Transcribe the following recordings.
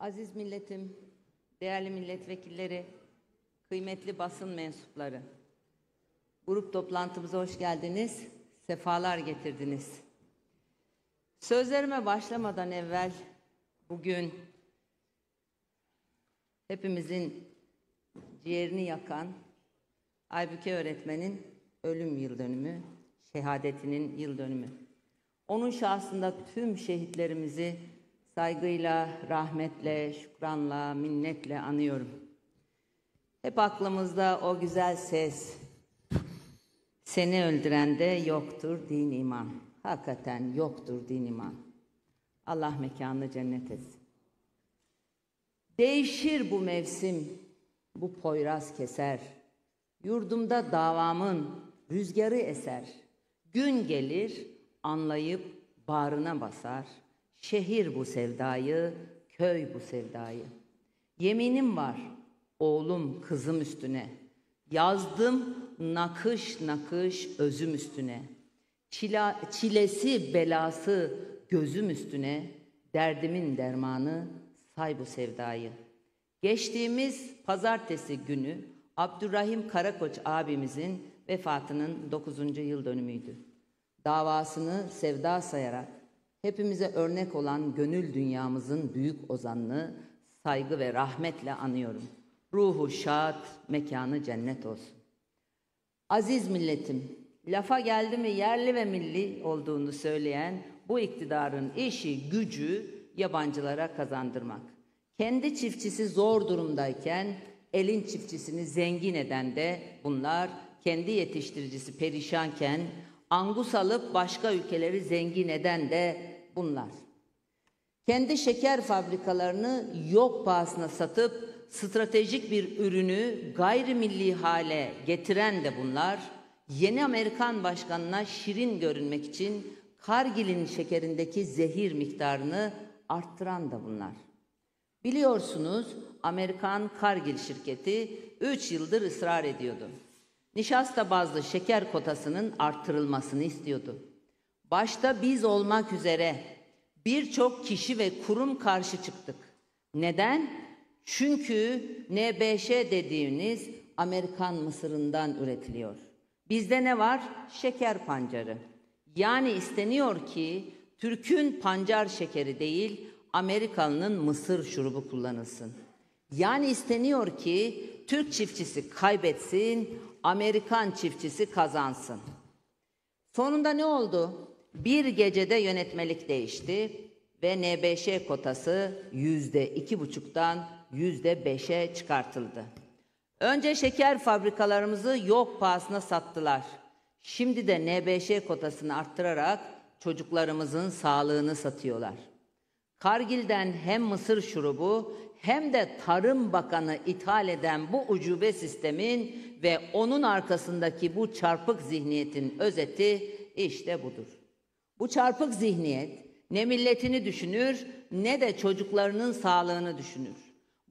Aziz milletim, değerli milletvekilleri, kıymetli basın mensupları. Grup toplantımıza hoş geldiniz, sefalar getirdiniz. Sözlerime başlamadan evvel bugün hepimizin ciğerini yakan Aybüke öğretmenin ölüm yıl dönümü, şehadetinin yıl dönümü. Onun şahsında tüm şehitlerimizi saygıyla, rahmetle, şükranla, minnetle anıyorum. Hep aklımızda o güzel ses. Seni öldüren de yoktur din iman. Hakikaten yoktur din iman. Allah mekanını cennet etsin. Değişir bu mevsim, bu poyraz keser. Yurdumda davamın rüzgarı eser. Gün gelir, anlayıp bağrına basar. Şehir bu sevdayı, köy bu sevdayı. Yeminim var oğlum kızım üstüne. Yazdım nakış nakış özüm üstüne. Çila, çilesi belası gözüm üstüne. Derdimin dermanı say bu sevdayı. Geçtiğimiz pazartesi günü Abdurrahim Karakoç abimizin vefatının 9. yıl dönümüydü. Davasını sevda sayarak hepimize örnek olan gönül dünyamızın büyük ozanını saygı ve rahmetle anıyorum. Ruhu şad, mekanı cennet olsun. Aziz milletim, lafa geldi mi yerli ve milli olduğunu söyleyen bu iktidarın işi, gücü yabancılara kazandırmak. Kendi çiftçisi zor durumdayken elin çiftçisini zengin eden de bunlar, kendi yetiştiricisi perişanken angus alıp başka ülkeleri zengin eden de bunlar. Kendi şeker fabrikalarını yok pahasına satıp stratejik bir ürünü gayrimilli hale getiren de bunlar. Yeni Amerikan başkanına şirin görünmek için Kargil'in şekerindeki zehir miktarını arttıran da bunlar. Biliyorsunuz Amerikan Kargil şirketi 3 yıldır ısrar ediyordu. Nişasta bazlı şeker kotasının arttırılmasını istiyordu. Başta biz olmak üzere birçok kişi ve kurum karşı çıktık. Neden? Çünkü NBŞ dediğiniz Amerikan mısırından üretiliyor. Bizde ne var? Şeker pancarı. Yani isteniyor ki Türk'ün pancar şekeri değil, Amerikalının mısır şurubu kullanılsın. Yani isteniyor ki Türk çiftçisi kaybetsin, Amerikan çiftçisi kazansın. Sonunda ne oldu? Bir gecede yönetmelik değişti ve NBŞ kotası yüzde iki buçuktan yüzde beşe çıkartıldı. Önce şeker fabrikalarımızı yok pahasına sattılar. Şimdi de NBŞ kotasını arttırarak çocuklarımızın sağlığını satıyorlar. Kargil'den hem mısır şurubu hem de Tarım Bakanı ithal eden bu ucube sistemin ve onun arkasındaki bu çarpık zihniyetin özeti işte budur. Bu çarpık zihniyet ne milletini düşünür ne de çocuklarının sağlığını düşünür.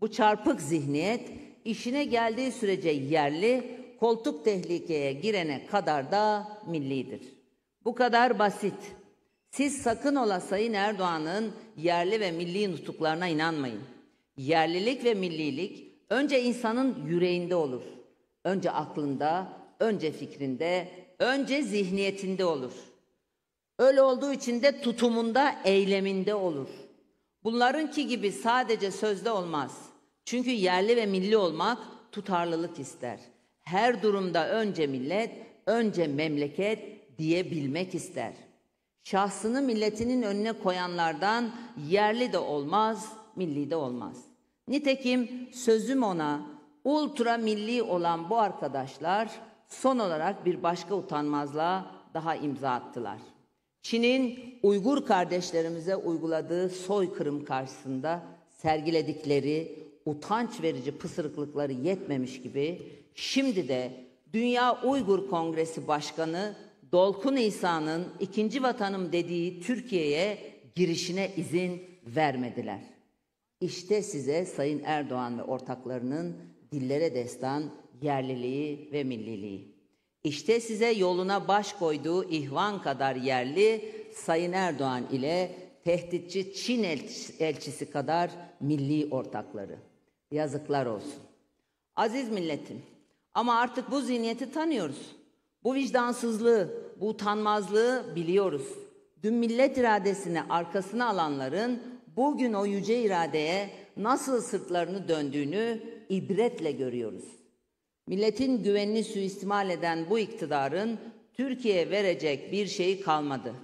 Bu çarpık zihniyet işine geldiği sürece yerli, koltuk tehlikeye girene kadar da millidir. Bu kadar basit. Siz sakın ola Sayın Erdoğan'ın yerli ve milli nutuklarına inanmayın. Yerlilik ve millilik önce insanın yüreğinde olur. Önce aklında, önce fikrinde, önce zihniyetinde olur. Öyle olduğu için de tutumunda, eyleminde olur. Bunlarınki gibi sadece sözde olmaz. Çünkü yerli ve milli olmak tutarlılık ister. Her durumda önce millet, önce memleket diyebilmek ister. Şahsını milletinin önüne koyanlardan yerli de olmaz, milli de olmaz. Nitekim sözüm ona ultra milli olan bu arkadaşlar son olarak bir başka utanmazlığa daha imza attılar. Çin'in Uygur kardeşlerimize uyguladığı soykırım karşısında sergiledikleri utanç verici pısırıklıkları yetmemiş gibi şimdi de Dünya Uygur Kongresi Başkanı Dolkun İsa'nın ikinci vatanım dediği Türkiye'ye girişine izin vermediler. İşte size Sayın Erdoğan ve ortaklarının dillere destan yerliliği ve milliliği. İşte size yoluna baş koyduğu ihvan kadar yerli Sayın Erdoğan ile tehditçi Çin elçisi kadar milli ortakları. Yazıklar olsun. Aziz milletim ama artık bu zihniyeti tanıyoruz. Bu vicdansızlığı, bu utanmazlığı biliyoruz. Dün millet iradesini arkasına alanların bugün o yüce iradeye nasıl sırtlarını döndüğünü ibretle görüyoruz. Milletin güvenini suistimal eden bu iktidarın Türkiye'ye verecek bir şeyi kalmadı.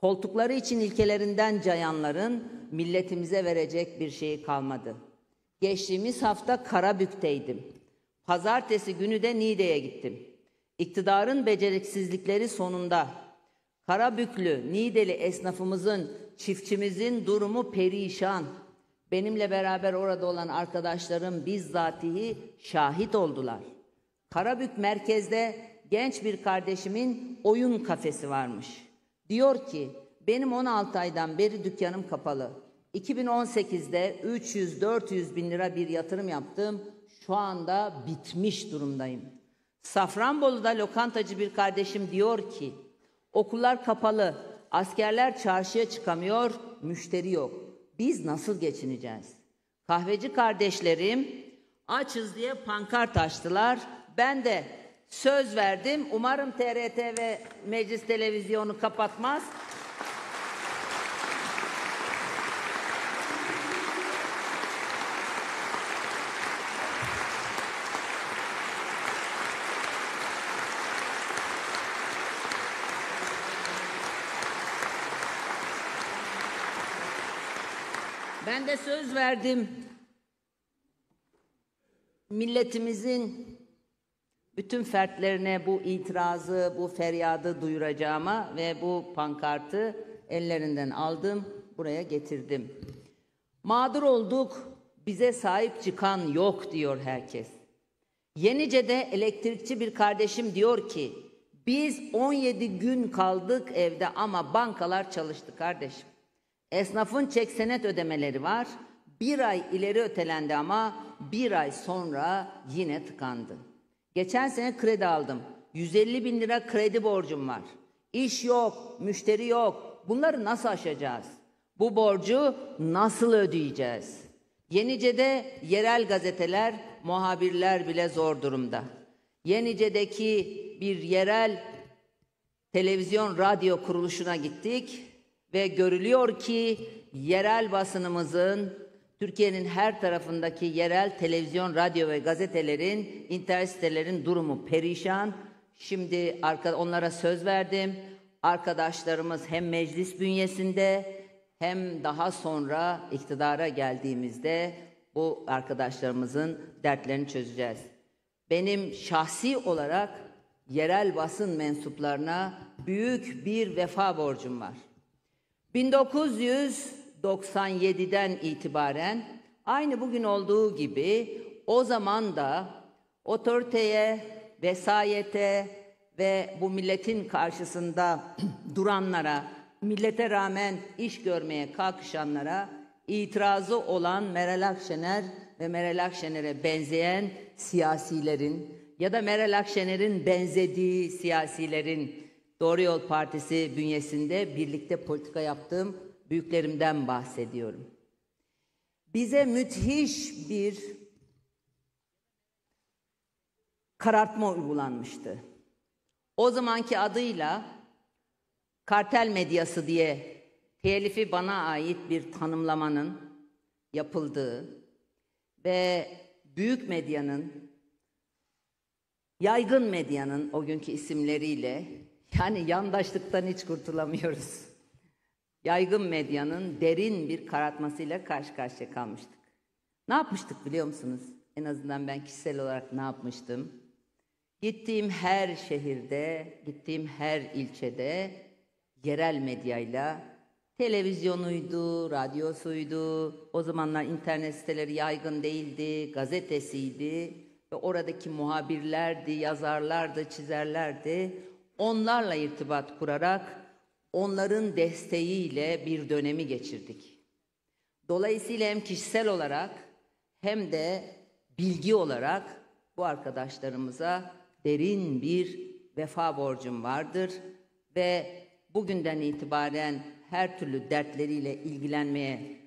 Koltukları için ilkelerinden cayanların milletimize verecek bir şeyi kalmadı. Geçtiğimiz hafta Karabük'teydim. Pazartesi günü de Niğde'ye gittim. İktidarın beceriksizlikleri sonunda Karabüklü, Niğdeli esnafımızın, çiftçimizin durumu perişan. Benimle beraber orada olan arkadaşlarım bizzatihi şahit oldular. Karabük merkezde genç bir kardeşimin oyun kafesi varmış. Diyor ki benim 16 aydan beri dükkanım kapalı. 2018'de 300-400 bin lira bir yatırım yaptım. Şu anda bitmiş durumdayım. Safranbolu'da lokantacı bir kardeşim diyor ki okullar kapalı, askerler çarşıya çıkamıyor, müşteri yok. Biz nasıl geçineceğiz? Kahveci kardeşlerim açız diye pankart açtılar. Ben de söz verdim. Umarım TRT ve Meclis Televizyonu kapatmaz. Ben de söz verdim. Milletimizin bütün fertlerine bu itirazı, bu feryadı duyuracağıma ve bu pankartı ellerinden aldım, buraya getirdim. Mağdur olduk, bize sahip çıkan yok diyor herkes. Yenice'de elektrikçi bir kardeşim diyor ki, biz 17 gün kaldık evde ama bankalar çalıştı kardeşim. Esnafın çek senet ödemeleri var. Bir ay ileri ötelendi ama bir ay sonra yine tıkandı. Geçen sene kredi aldım. 150 bin lira kredi borcum var. İş yok, müşteri yok. Bunları nasıl aşacağız? Bu borcu nasıl ödeyeceğiz? Yenice'de yerel gazeteler, muhabirler bile zor durumda. Yenice'deki bir yerel televizyon radyo kuruluşuna gittik ve görülüyor ki yerel basınımızın Türkiye'nin her tarafındaki yerel televizyon, radyo ve gazetelerin, internet sitelerin durumu perişan. Şimdi onlara söz verdim. Arkadaşlarımız hem meclis bünyesinde hem daha sonra iktidara geldiğimizde bu arkadaşlarımızın dertlerini çözeceğiz. Benim şahsi olarak yerel basın mensuplarına büyük bir vefa borcum var. 1997'den itibaren aynı bugün olduğu gibi o zaman da otoriteye, vesayete ve bu milletin karşısında duranlara, millete rağmen iş görmeye kalkışanlara itirazı olan Meral Akşener ve Meral Akşener'e benzeyen siyasilerin ya da Meral Akşener'in benzediği siyasilerin Doğru Yol Partisi bünyesinde birlikte politika yaptığım büyüklerimden bahsediyorum. Bize müthiş bir karartma uygulanmıştı. O zamanki adıyla kartel medyası diye telifi bana ait bir tanımlamanın yapıldığı ve büyük medyanın, yaygın medyanın o günkü isimleriyle yani yandaşlıktan hiç kurtulamıyoruz. Yaygın medyanın derin bir karartmasıyla karşı karşıya kalmıştık. Ne yapmıştık biliyor musunuz? En azından ben kişisel olarak ne yapmıştım? Gittiğim her şehirde, gittiğim her ilçede yerel medyayla televizyonuydu, radyosuydu, o zamanlar internet siteleri yaygın değildi, gazetesiydi ve oradaki muhabirlerdi, yazarlardı, çizerlerdi onlarla irtibat kurarak onların desteğiyle bir dönemi geçirdik. Dolayısıyla hem kişisel olarak hem de bilgi olarak bu arkadaşlarımıza derin bir vefa borcum vardır ve bugünden itibaren her türlü dertleriyle ilgilenmeye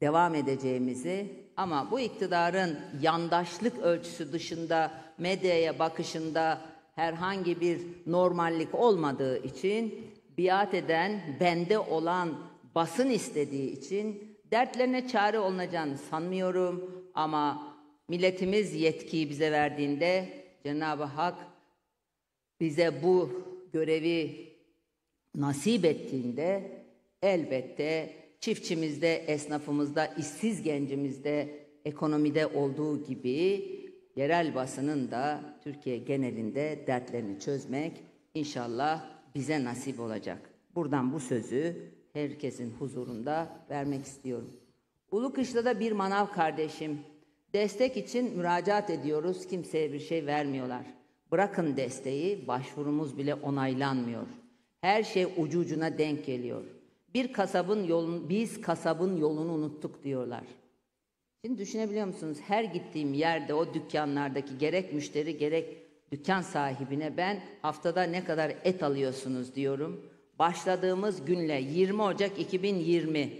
devam edeceğimizi ama bu iktidarın yandaşlık ölçüsü dışında medyaya bakışında herhangi bir normallik olmadığı için biat eden, bende olan basın istediği için dertlerine çare olunacağını sanmıyorum. Ama milletimiz yetkiyi bize verdiğinde Cenab-ı Hak bize bu görevi nasip ettiğinde elbette çiftçimizde, esnafımızda, işsiz gencimizde, ekonomide olduğu gibi yerel basının da Türkiye genelinde dertlerini çözmek inşallah bize nasip olacak. Buradan bu sözü herkesin huzurunda vermek istiyorum. Ulukışla'da bir manav kardeşim destek için müracaat ediyoruz. Kimseye bir şey vermiyorlar. Bırakın desteği, başvurumuz bile onaylanmıyor. Her şey ucu ucuna denk geliyor. Bir kasabın yolunu, biz kasabın yolunu unuttuk diyorlar. Şimdi düşünebiliyor musunuz? Her gittiğim yerde o dükkanlardaki gerek müşteri gerek dükkan sahibine ben haftada ne kadar et alıyorsunuz diyorum. Başladığımız günle 20 Ocak 2020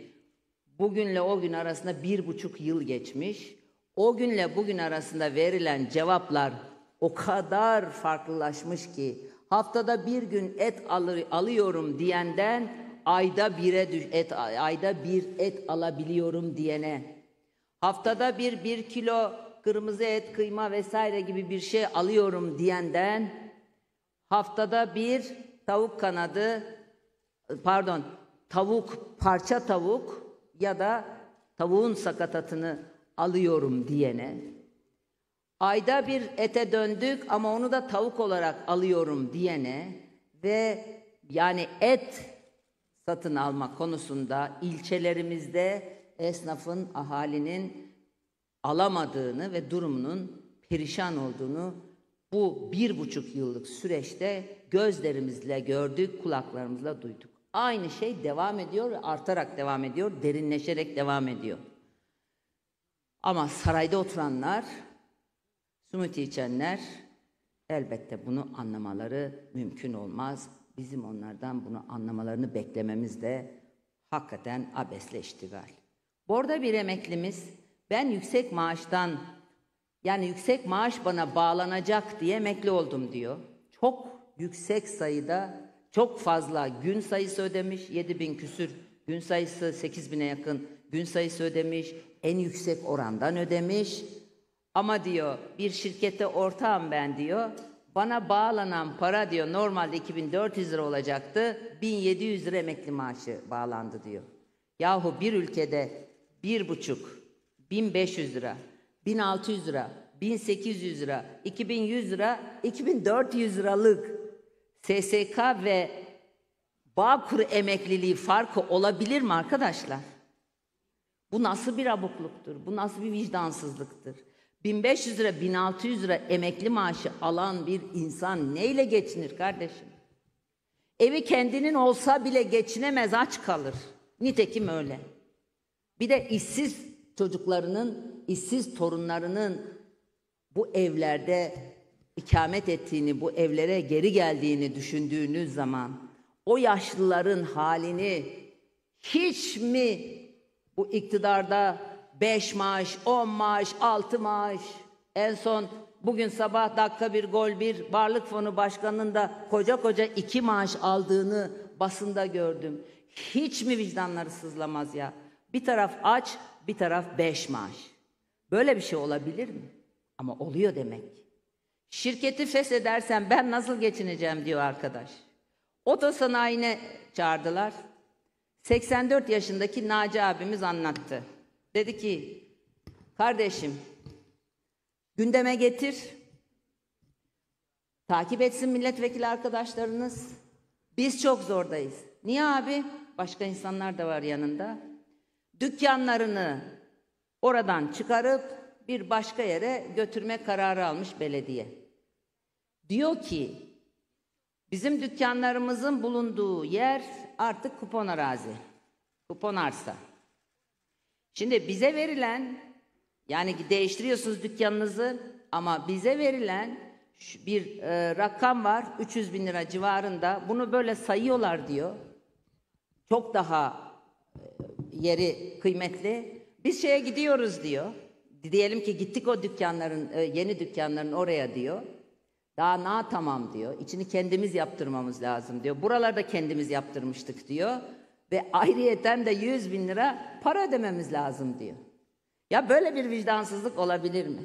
bugünle o gün arasında bir buçuk yıl geçmiş. O günle bugün arasında verilen cevaplar o kadar farklılaşmış ki haftada bir gün et alır, alıyorum diyenden ayda bire et ayda bir et alabiliyorum diyene haftada bir bir kilo kırmızı et, kıyma vesaire gibi bir şey alıyorum diyenden haftada bir tavuk kanadı pardon tavuk parça tavuk ya da tavuğun sakatatını alıyorum diyene. Ayda bir ete döndük ama onu da tavuk olarak alıyorum diyene ve yani et satın alma konusunda ilçelerimizde esnafın, ahalinin alamadığını ve durumunun perişan olduğunu bu bir buçuk yıllık süreçte gözlerimizle gördük, kulaklarımızla duyduk. Aynı şey devam ediyor ve artarak devam ediyor, derinleşerek devam ediyor. Ama sarayda oturanlar, sumuti içenler elbette bunu anlamaları mümkün olmaz. Bizim onlardan bunu anlamalarını beklememiz de hakikaten abesle iştigal. Burada bir emeklimiz ben yüksek maaştan yani yüksek maaş bana bağlanacak diye emekli oldum diyor. Çok yüksek sayıda çok fazla gün sayısı ödemiş. 7 bin küsür gün sayısı 8 bine yakın gün sayısı ödemiş. En yüksek orandan ödemiş. Ama diyor bir şirkette ortağım ben diyor. Bana bağlanan para diyor normalde 2400 lira olacaktı. 1700 lira emekli maaşı bağlandı diyor. Yahu bir ülkede bir buçuk, 1500 lira, 1600 lira, 1800 lira, 2100 lira, 2400 liralık SSK ve Bağkur emekliliği farkı olabilir mi arkadaşlar? Bu nasıl bir abukluktur? Bu nasıl bir vicdansızlıktır? 1500 lira, 1600 lira emekli maaşı alan bir insan neyle geçinir kardeşim? Evi kendinin olsa bile geçinemez, aç kalır. Nitekim öyle. Bir de işsiz çocuklarının, işsiz torunlarının bu evlerde ikamet ettiğini, bu evlere geri geldiğini düşündüğünüz zaman o yaşlıların halini hiç mi bu iktidarda beş maaş, on maaş, altı maaş, en son bugün sabah dakika bir gol bir varlık fonu başkanının da koca koca iki maaş aldığını basında gördüm. Hiç mi vicdanları sızlamaz ya? Bir taraf aç, bir taraf beş maaş. Böyle bir şey olabilir mi? Ama oluyor demek. Şirketi feshedersen ben nasıl geçineceğim diyor arkadaş. Oto sanayine çağırdılar. 84 yaşındaki Naci abimiz anlattı. Dedi ki, kardeşim gündeme getir, takip etsin milletvekili arkadaşlarınız. Biz çok zordayız. Niye abi? Başka insanlar da var yanında. Dükkanlarını oradan çıkarıp bir başka yere götürme kararı almış belediye. Diyor ki bizim dükkanlarımızın bulunduğu yer artık kupon arazi, kupon arsa. Şimdi bize verilen yani değiştiriyorsunuz dükkanınızı ama bize verilen bir e, rakam var 300 bin lira civarında bunu böyle sayıyorlar diyor. çok daha e, yeri kıymetli. Biz şeye gidiyoruz diyor. Diyelim ki gittik o dükkanların, e, yeni dükkanların oraya diyor. Daha na tamam diyor. İçini kendimiz yaptırmamız lazım diyor. Buralarda kendimiz yaptırmıştık diyor. Ve ayrıyeten de 100 bin lira para ödememiz lazım diyor. Ya böyle bir vicdansızlık olabilir mi?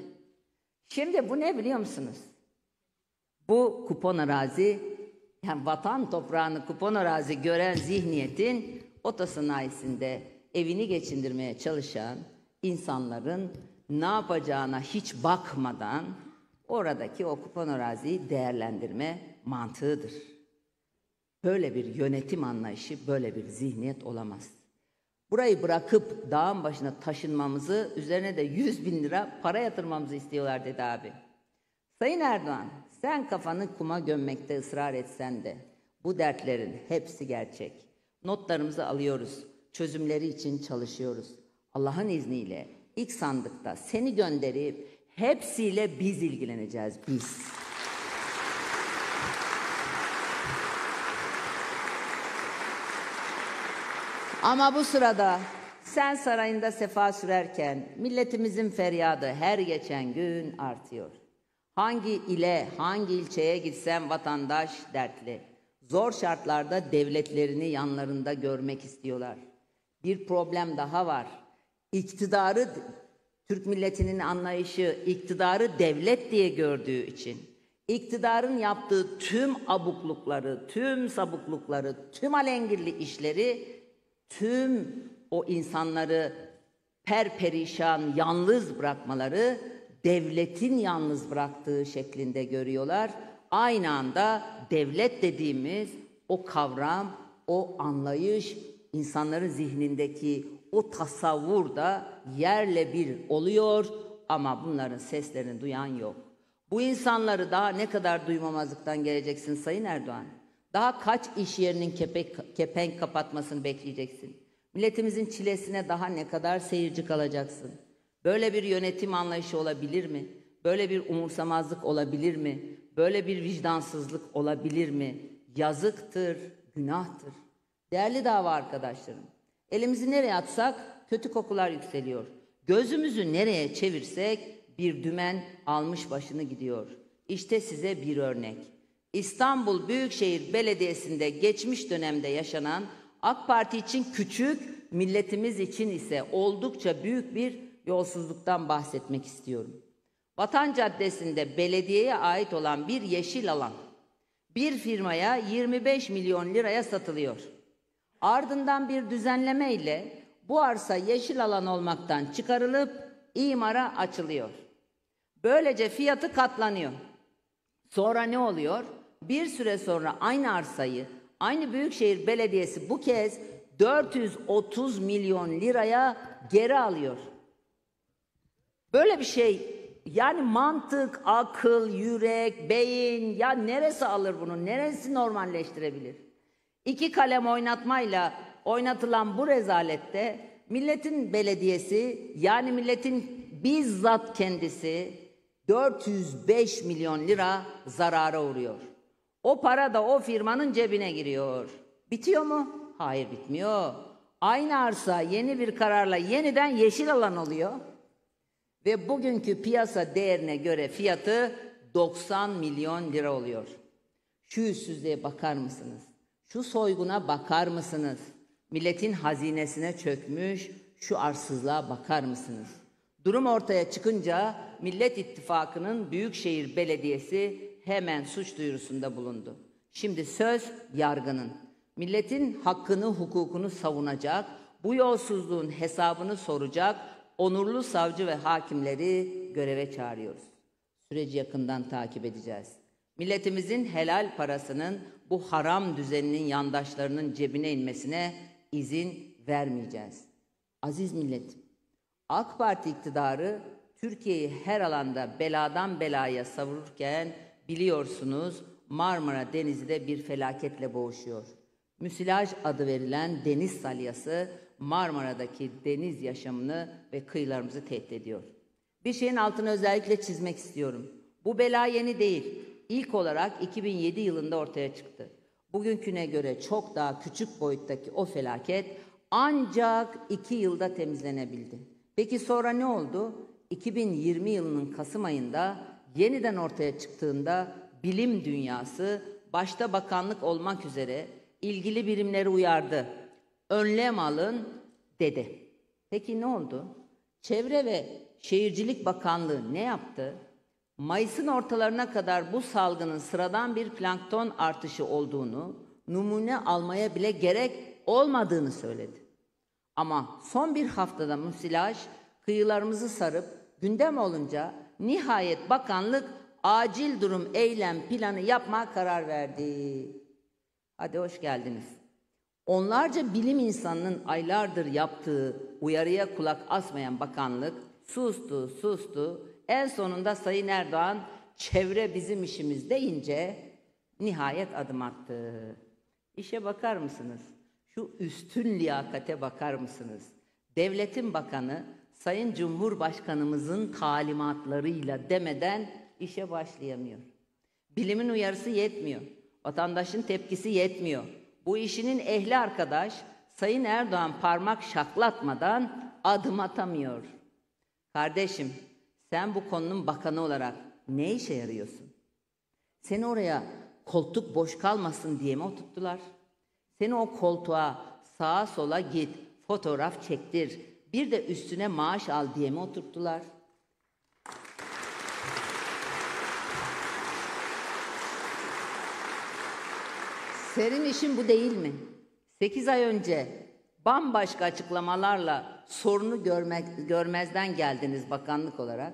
Şimdi bu ne biliyor musunuz? Bu kupon arazi, yani vatan toprağını kupon arazi gören zihniyetin otosanayisinde evini geçindirmeye çalışan insanların ne yapacağına hiç bakmadan oradaki o kupon araziyi değerlendirme mantığıdır. Böyle bir yönetim anlayışı, böyle bir zihniyet olamaz. Burayı bırakıp dağın başına taşınmamızı, üzerine de 100 bin lira para yatırmamızı istiyorlar dedi abi. Sayın Erdoğan, sen kafanı kuma gömmekte ısrar etsen de bu dertlerin hepsi gerçek. Notlarımızı alıyoruz, çözümleri için çalışıyoruz. Allah'ın izniyle ilk sandıkta seni gönderip hepsiyle biz ilgileneceğiz, biz. Ama bu sırada sen sarayında sefa sürerken milletimizin feryadı her geçen gün artıyor. Hangi ile, hangi ilçeye gitsem vatandaş dertli. Zor şartlarda devletlerini yanlarında görmek istiyorlar. Bir problem daha var. İktidarı Türk milletinin anlayışı iktidarı devlet diye gördüğü için iktidarın yaptığı tüm abuklukları, tüm sabuklukları, tüm alengirli işleri tüm o insanları perperişan, yalnız bırakmaları devletin yalnız bıraktığı şeklinde görüyorlar. Aynı anda devlet dediğimiz o kavram, o anlayış, insanların zihnindeki o tasavvur da yerle bir oluyor ama bunların seslerini duyan yok. Bu insanları daha ne kadar duymamazlıktan geleceksin Sayın Erdoğan? Daha kaç iş yerinin kepek, kepenk kapatmasını bekleyeceksin? Milletimizin çilesine daha ne kadar seyirci kalacaksın? Böyle bir yönetim anlayışı olabilir mi? Böyle bir umursamazlık olabilir mi? Böyle bir vicdansızlık olabilir mi? Yazıktır, günahtır. Değerli dava arkadaşlarım, elimizi nereye atsak kötü kokular yükseliyor. Gözümüzü nereye çevirsek bir dümen almış başını gidiyor. İşte size bir örnek. İstanbul Büyükşehir Belediyesi'nde geçmiş dönemde yaşanan AK Parti için küçük, milletimiz için ise oldukça büyük bir yolsuzluktan bahsetmek istiyorum. Vatan Caddesi'nde belediyeye ait olan bir yeşil alan bir firmaya 25 milyon liraya satılıyor. Ardından bir düzenleme ile bu arsa yeşil alan olmaktan çıkarılıp imara açılıyor. Böylece fiyatı katlanıyor. Sonra ne oluyor? Bir süre sonra aynı arsayı aynı Büyükşehir Belediyesi bu kez 430 milyon liraya geri alıyor. Böyle bir şey yani mantık, akıl, yürek, beyin ya neresi alır bunu? Neresi normalleştirebilir? İki kalem oynatmayla oynatılan bu rezalette milletin belediyesi yani milletin bizzat kendisi 405 milyon lira zarara uğruyor. O para da o firmanın cebine giriyor. Bitiyor mu? Hayır bitmiyor. Aynı arsa yeni bir kararla yeniden yeşil alan oluyor. Ve bugünkü piyasa değerine göre fiyatı 90 milyon lira oluyor. Şu yüzsüzlüğe bakar mısınız? Şu soyguna bakar mısınız? Milletin hazinesine çökmüş şu arsızlığa bakar mısınız? Durum ortaya çıkınca Millet İttifakı'nın Büyükşehir Belediyesi hemen suç duyurusunda bulundu. Şimdi söz yargının. Milletin hakkını, hukukunu savunacak, bu yolsuzluğun hesabını soracak onurlu savcı ve hakimleri göreve çağırıyoruz. Süreci yakından takip edeceğiz. Milletimizin helal parasının bu haram düzeninin yandaşlarının cebine inmesine izin vermeyeceğiz. Aziz milletim, AK Parti iktidarı Türkiye'yi her alanda beladan belaya savururken biliyorsunuz Marmara Denizi de bir felaketle boğuşuyor. Müsilaj adı verilen deniz salyası Marmara'daki deniz yaşamını ve kıyılarımızı tehdit ediyor. Bir şeyin altını özellikle çizmek istiyorum. Bu bela yeni değil. İlk olarak 2007 yılında ortaya çıktı. Bugünküne göre çok daha küçük boyuttaki o felaket ancak iki yılda temizlenebildi. Peki sonra ne oldu? 2020 yılının Kasım ayında yeniden ortaya çıktığında bilim dünyası başta bakanlık olmak üzere ilgili birimleri uyardı. Önlem alın dedi. Peki ne oldu? Çevre ve Şehircilik Bakanlığı ne yaptı? Mayıs'ın ortalarına kadar bu salgının sıradan bir plankton artışı olduğunu, numune almaya bile gerek olmadığını söyledi. Ama son bir haftada müsilaj kıyılarımızı sarıp gündem olunca nihayet bakanlık acil durum eylem planı yapma karar verdi. Hadi hoş geldiniz. Onlarca bilim insanının aylardır yaptığı uyarıya kulak asmayan bakanlık sustu, sustu. En sonunda Sayın Erdoğan çevre bizim işimiz deyince nihayet adım attı. İşe bakar mısınız? Şu üstün liyakate bakar mısınız? Devletin bakanı Sayın Cumhurbaşkanımızın talimatlarıyla demeden işe başlayamıyor. Bilimin uyarısı yetmiyor. Vatandaşın tepkisi yetmiyor. Bu işinin ehli arkadaş Sayın Erdoğan parmak şaklatmadan adım atamıyor. Kardeşim, sen bu konunun bakanı olarak ne işe yarıyorsun? Seni oraya koltuk boş kalmasın diye mi oturttular? Seni o koltuğa sağa sola git, fotoğraf çektir, bir de üstüne maaş al diye mi oturttular? Senin işin bu değil mi? Sekiz ay önce bambaşka açıklamalarla sorunu görmek, görmezden geldiniz bakanlık olarak.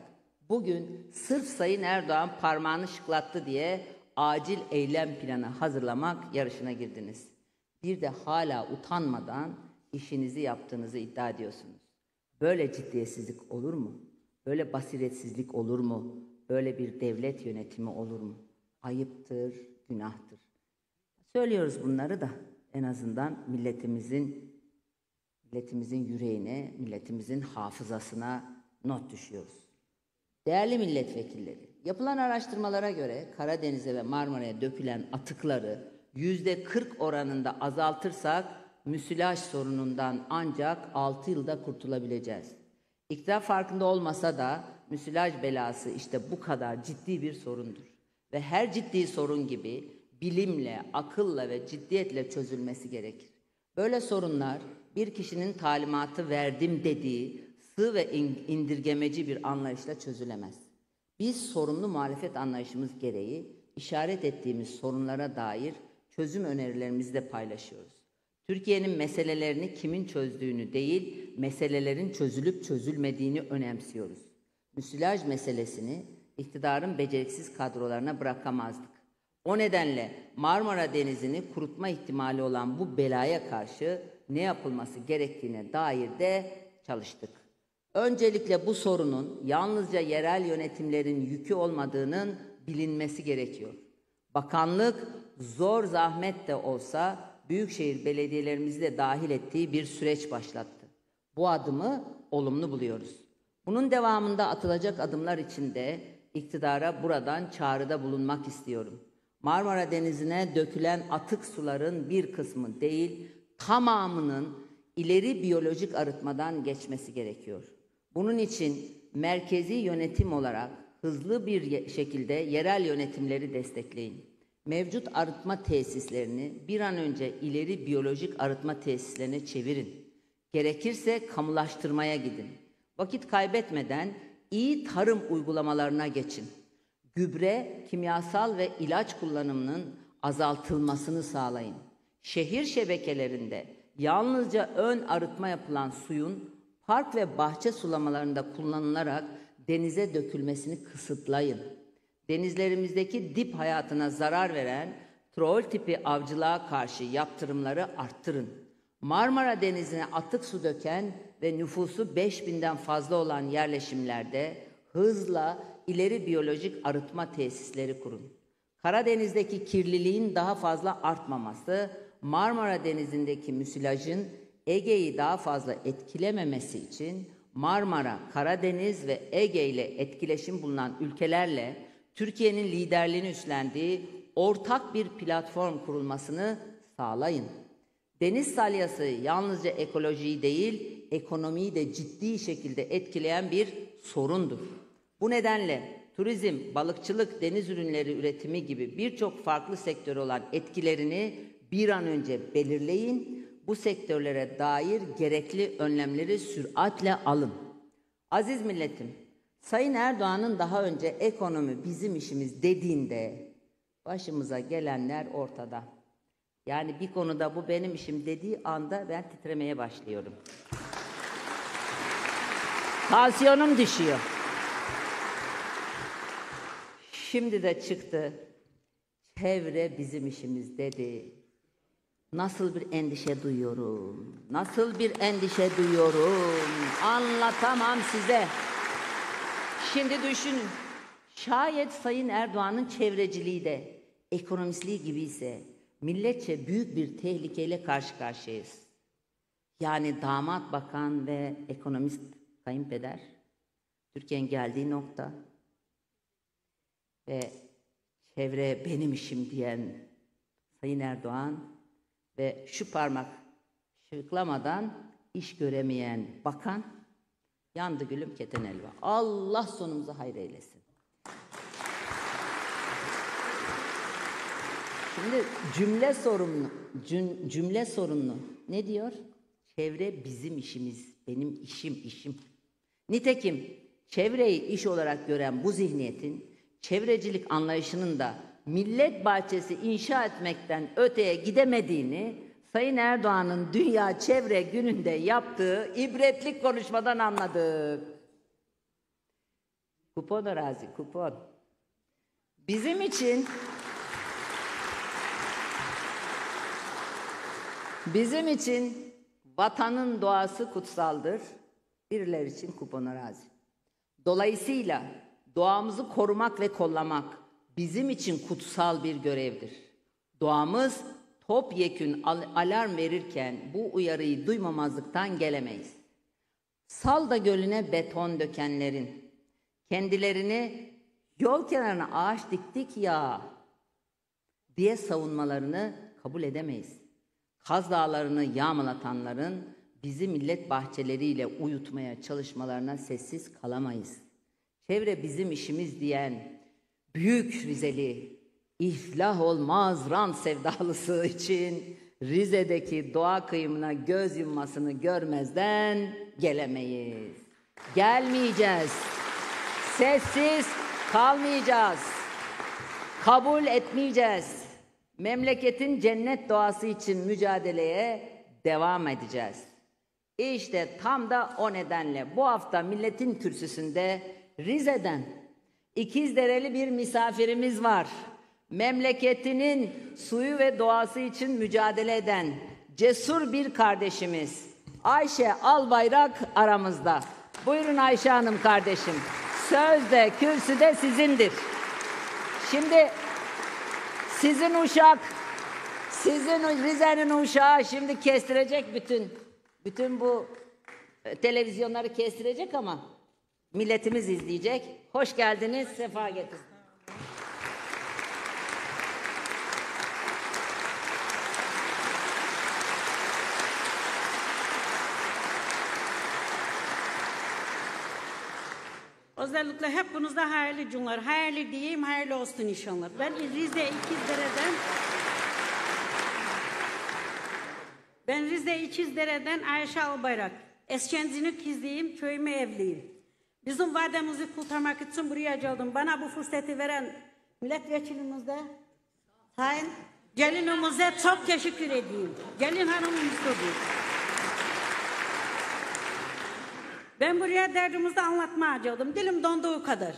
Bugün sırf Sayın Erdoğan parmağını şıklattı diye acil eylem planı hazırlamak yarışına girdiniz. Bir de hala utanmadan işinizi yaptığınızı iddia ediyorsunuz. Böyle ciddiyetsizlik olur mu? Böyle basiretsizlik olur mu? Böyle bir devlet yönetimi olur mu? Ayıptır, günahtır. Söylüyoruz bunları da en azından milletimizin milletimizin yüreğine, milletimizin hafızasına not düşüyoruz. Değerli milletvekilleri, yapılan araştırmalara göre Karadeniz'e ve Marmara'ya dökülen atıkları yüzde 40 oranında azaltırsak müsilaj sorunundan ancak 6 yılda kurtulabileceğiz. İktidar farkında olmasa da müsilaj belası işte bu kadar ciddi bir sorundur. Ve her ciddi sorun gibi bilimle, akılla ve ciddiyetle çözülmesi gerekir. Böyle sorunlar bir kişinin talimatı verdim dediği sığ ve indirgemeci bir anlayışla çözülemez. Biz sorumlu muhalefet anlayışımız gereği işaret ettiğimiz sorunlara dair çözüm önerilerimizi de paylaşıyoruz. Türkiye'nin meselelerini kimin çözdüğünü değil, meselelerin çözülüp çözülmediğini önemsiyoruz. Müsilaj meselesini iktidarın beceriksiz kadrolarına bırakamazdık. O nedenle Marmara Denizi'ni kurutma ihtimali olan bu belaya karşı ne yapılması gerektiğine dair de çalıştık. Öncelikle bu sorunun yalnızca yerel yönetimlerin yükü olmadığının bilinmesi gerekiyor. Bakanlık zor zahmet de olsa büyükşehir belediyelerimizi de dahil ettiği bir süreç başlattı. Bu adımı olumlu buluyoruz. Bunun devamında atılacak adımlar için de iktidara buradan çağrıda bulunmak istiyorum. Marmara Denizi'ne dökülen atık suların bir kısmı değil, tamamının ileri biyolojik arıtmadan geçmesi gerekiyor. Bunun için merkezi yönetim olarak hızlı bir şekilde yerel yönetimleri destekleyin. Mevcut arıtma tesislerini bir an önce ileri biyolojik arıtma tesislerine çevirin. Gerekirse kamulaştırmaya gidin. Vakit kaybetmeden iyi tarım uygulamalarına geçin. Gübre, kimyasal ve ilaç kullanımının azaltılmasını sağlayın. Şehir şebekelerinde yalnızca ön arıtma yapılan suyun park ve bahçe sulamalarında kullanılarak denize dökülmesini kısıtlayın. Denizlerimizdeki dip hayatına zarar veren troll tipi avcılığa karşı yaptırımları arttırın. Marmara Denizi'ne atık su döken ve nüfusu 5000'den fazla olan yerleşimlerde hızla ileri biyolojik arıtma tesisleri kurun. Karadeniz'deki kirliliğin daha fazla artmaması, Marmara Denizi'ndeki müsilajın Ege'yi daha fazla etkilememesi için Marmara, Karadeniz ve Ege ile etkileşim bulunan ülkelerle Türkiye'nin liderliğini üstlendiği ortak bir platform kurulmasını sağlayın. Deniz salyası yalnızca ekolojiyi değil, ekonomiyi de ciddi şekilde etkileyen bir sorundur. Bu nedenle turizm, balıkçılık, deniz ürünleri üretimi gibi birçok farklı sektör olan etkilerini bir an önce belirleyin. Bu sektörlere dair gerekli önlemleri süratle alın. Aziz milletim, Sayın Erdoğan'ın daha önce ekonomi bizim işimiz dediğinde başımıza gelenler ortada. Yani bir konuda bu benim işim dediği anda ben titremeye başlıyorum. Tansiyonum düşüyor. Şimdi de çıktı. Çevre bizim işimiz dedi. Nasıl bir endişe duyuyorum. Nasıl bir endişe duyuyorum. Anlatamam size. Şimdi düşünün. Şayet Sayın Erdoğan'ın çevreciliği de ekonomistliği gibi ise milletçe büyük bir tehlikeyle karşı karşıyayız. Yani damat bakan ve ekonomist kayınpeder Türkiye'nin geldiği nokta ve çevre benim işim diyen Sayın Erdoğan ve şu parmak şıklamadan iş göremeyen bakan yandı gülüm keten elva. Allah sonumuzu hayır eylesin. Şimdi cümle sorumlu, cümle sorunlu. Ne diyor? Çevre bizim işimiz, benim işim işim. Nitekim çevreyi iş olarak gören bu zihniyetin çevrecilik anlayışının da millet bahçesi inşa etmekten öteye gidemediğini Sayın Erdoğan'ın Dünya Çevre Günü'nde yaptığı ibretlik konuşmadan anladık. Kupon arazi, kupon. Bizim için bizim için vatanın doğası kutsaldır. Birileri için kupon arazi. Dolayısıyla doğamızı korumak ve kollamak bizim için kutsal bir görevdir. Doğamız topyekün alarm verirken bu uyarıyı duymamazlıktan gelemeyiz. Salda gölüne beton dökenlerin kendilerini yol kenarına ağaç diktik ya diye savunmalarını kabul edemeyiz. Kaz dağlarını yağmalatanların bizi millet bahçeleriyle uyutmaya çalışmalarına sessiz kalamayız. Çevre bizim işimiz diyen büyük Rizeli iflah olmaz rant sevdalısı için Rize'deki doğa kıyımına göz yummasını görmezden gelemeyiz. Gelmeyeceğiz. Sessiz kalmayacağız. Kabul etmeyeceğiz. Memleketin cennet doğası için mücadeleye devam edeceğiz. İşte tam da o nedenle bu hafta milletin kürsüsünde Rize'den İkizdereli bir misafirimiz var. Memleketinin suyu ve doğası için mücadele eden cesur bir kardeşimiz. Ayşe Albayrak aramızda. Buyurun Ayşe Hanım kardeşim. Söz de kürsü de sizindir. Şimdi sizin uşak, sizin Rize'nin uşağı şimdi kestirecek bütün bütün bu e, televizyonları kestirecek ama milletimiz izleyecek. Hoş geldiniz, sefa getirdiniz. Özellikle hepinize hayırlı günler. Hayırlı diyeyim, hayırlı olsun inşallah. Ben Rize İkizdere'den Ben Rize İkizdere'den Ayşe Albayrak. Eskencini kizliyim, köyüme evliyim. Bizim vademizi kurtarmak için buraya geldim. Bana bu fırsatı veren milletvekilimize, sayın gelinimize çok teşekkür edeyim. Gelin hanımımız tabii. Ben buraya derdimizi anlatmaya geldim. Dilim donduğu kadar.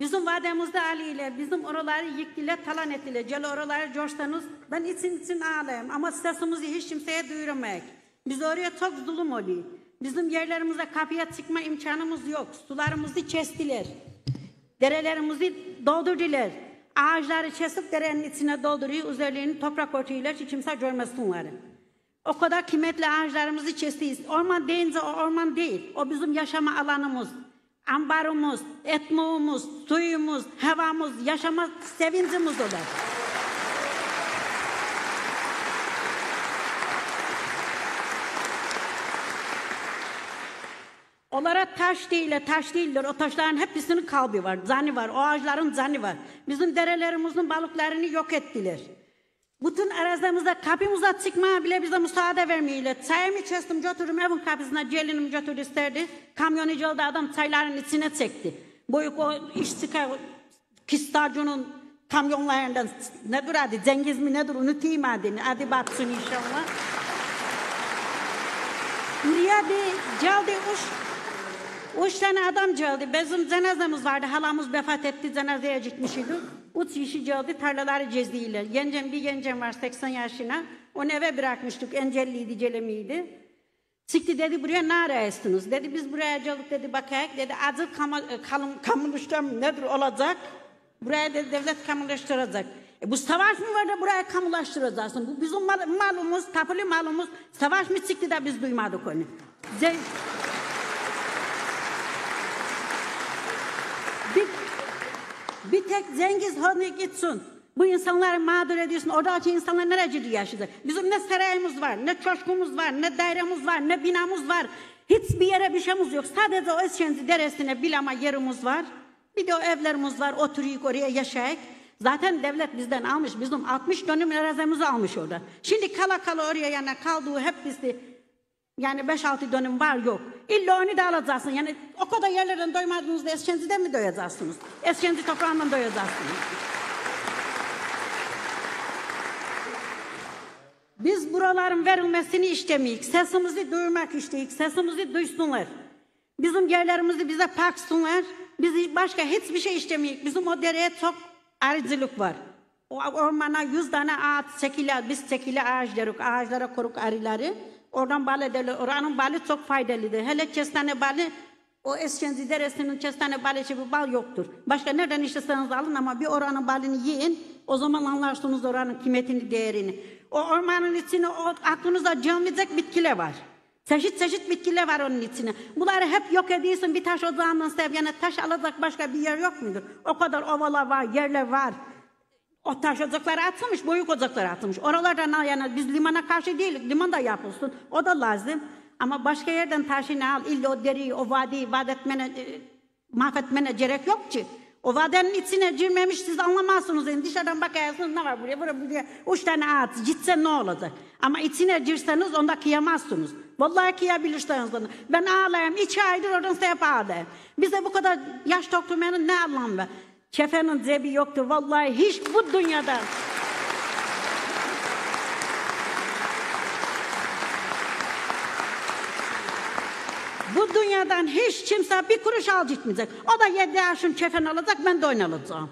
Bizim vademizde Ali ile bizim oraları yıktılar, talan ettiler. Gel oraları coşsanız ben için için ağlayayım. Ama sesimizi hiç kimseye duyuramayız. Biz oraya çok zulüm oluyor. Bizim yerlerimize kapıya çıkma imkanımız yok. Sularımızı kestiler. Derelerimizi doldurdular. Ağaçları kesip derenin içine dolduruyor. Üzerlerini toprak örtüyorlar ki kimse görmesin onları. O kadar kıymetli ağaçlarımızı kestiyiz. Orman deyince o orman değil. O bizim yaşama alanımız. Ambarımız, etmuğumuz, suyumuz, havamız, yaşama sevincimiz olur. Onlara taş değil, taş değildir. O taşların hepsinin kalbi var, zani var. O ağaçların zani var. Bizim derelerimizin balıklarını yok ettiler. Bütün arazimizde kapımıza çıkmaya bile bize müsaade vermiyorlar. Çayımı çestim götürdüm evin kapısına gelinim götürdü isterdi. Kamyoncu oldu adam çayların içine çekti. Boyuk o işçi kistacının kamyonlarından nedir adı Cengiz mi nedir unutayım adını. Hadi batsın inşallah. Buraya bir geldi uç, üç tane adam geldi. Bizim cenazemiz vardı. Halamız vefat etti. Cenazeye gitmiş idi. Üç kişi geldi. Tarlaları gezdiler. Gencem bir gencem var 80 yaşına. Onu eve bırakmıştık. Encelliydi, celemiydi. Çıktı dedi buraya ne arıyorsunuz? Dedi biz buraya geldik dedi bakayım. Dedi acil kamu, kalım, kamulaştırma nedir olacak? Buraya dedi, devlet kamulaştıracak. E bu savaş mı var da buraya kamulaştıracaksın? Bu bizim mal, malımız, tapulu malımız. Savaş mı çıktı da biz duymadık onu? Ze bir, bir tek Cengiz Han'ı gitsin. Bu insanları mağdur ediyorsun. Oradaki insanlar nerede yaşayacak? Bizim ne sarayımız var, ne çoşkumuz var, ne dairemiz var, ne binamız var. Hiçbir yere bir şeyimiz yok. Sadece o Eskenzi deresine bilama yerimiz var. Bir de o evlerimiz var. Oturuyoruz oraya yaşayık. Zaten devlet bizden almış. Bizim 60 dönüm arazimizi almış orada. Şimdi kala kala oraya yani kaldığı hep bizde yani 5-6 dönüm var yok. İlla onu da alacaksın. Yani o kadar yerlerden doymadığınızda Eskenzi'den mi doyacaksınız? Eskenzi toprağından doyacaksınız. Biz buraların verilmesini istemiyoruz. Sesimizi duymak istiyoruz. Sesimizi duysunlar. Bizim yerlerimizi bize paksınlar. Biz başka hiçbir şey istemiyoruz. Bizim o dereye çok arıcılık var. O ormana yüz tane ağaç çekiler. Biz çekili ağaç deriz. Ağaçlara koruk arıları. Oradan bal ederler. Oranın balı çok faydalıdır. Hele kestane balı o Eskenzi Deresi'nin kestane balı gibi bal yoktur. Başka nereden isteseniz alın ama bir oranın balını yiyin. O zaman anlarsınız oranın kıymetini, değerini. O ormanın içine o aklınıza gelmeyecek bitkiler var. Çeşit çeşit bitkiler var onun içine. Bunları hep yok ediyorsun bir taş ocağından seviyene taş alacak başka bir yer yok mudur? O kadar ovalar var, yerler var. O taş ocakları atılmış, boyuk ocakları atılmış. Oralardan al yani biz limana karşı değiliz. Liman da yapılsın. O da lazım. Ama başka yerden taşını al. İlla o deriyi, o vadiyi vaat etmene, e, mahvetmene gerek yok ki. O vadenin içine girmemiş siz anlamazsınız. Yani dışarıdan bakarsınız ne var buraya, buraya, buraya. Üç tane ağaç gitse ne olacak? Ama içine girseniz onda kıyamazsınız. Vallahi kıyabilirsiniz onu. Ben ağlayayım. iki aydır oradan hep ağlayayım. Bize bu kadar yaş doktormanın ne anlamı var? Kefenin cebi yoktu. Vallahi hiç bu dünyada. Bu dünyadan hiç kimse bir kuruş al gitmeyecek. O da yedi yaşın kefen alacak, ben de oynalacağım.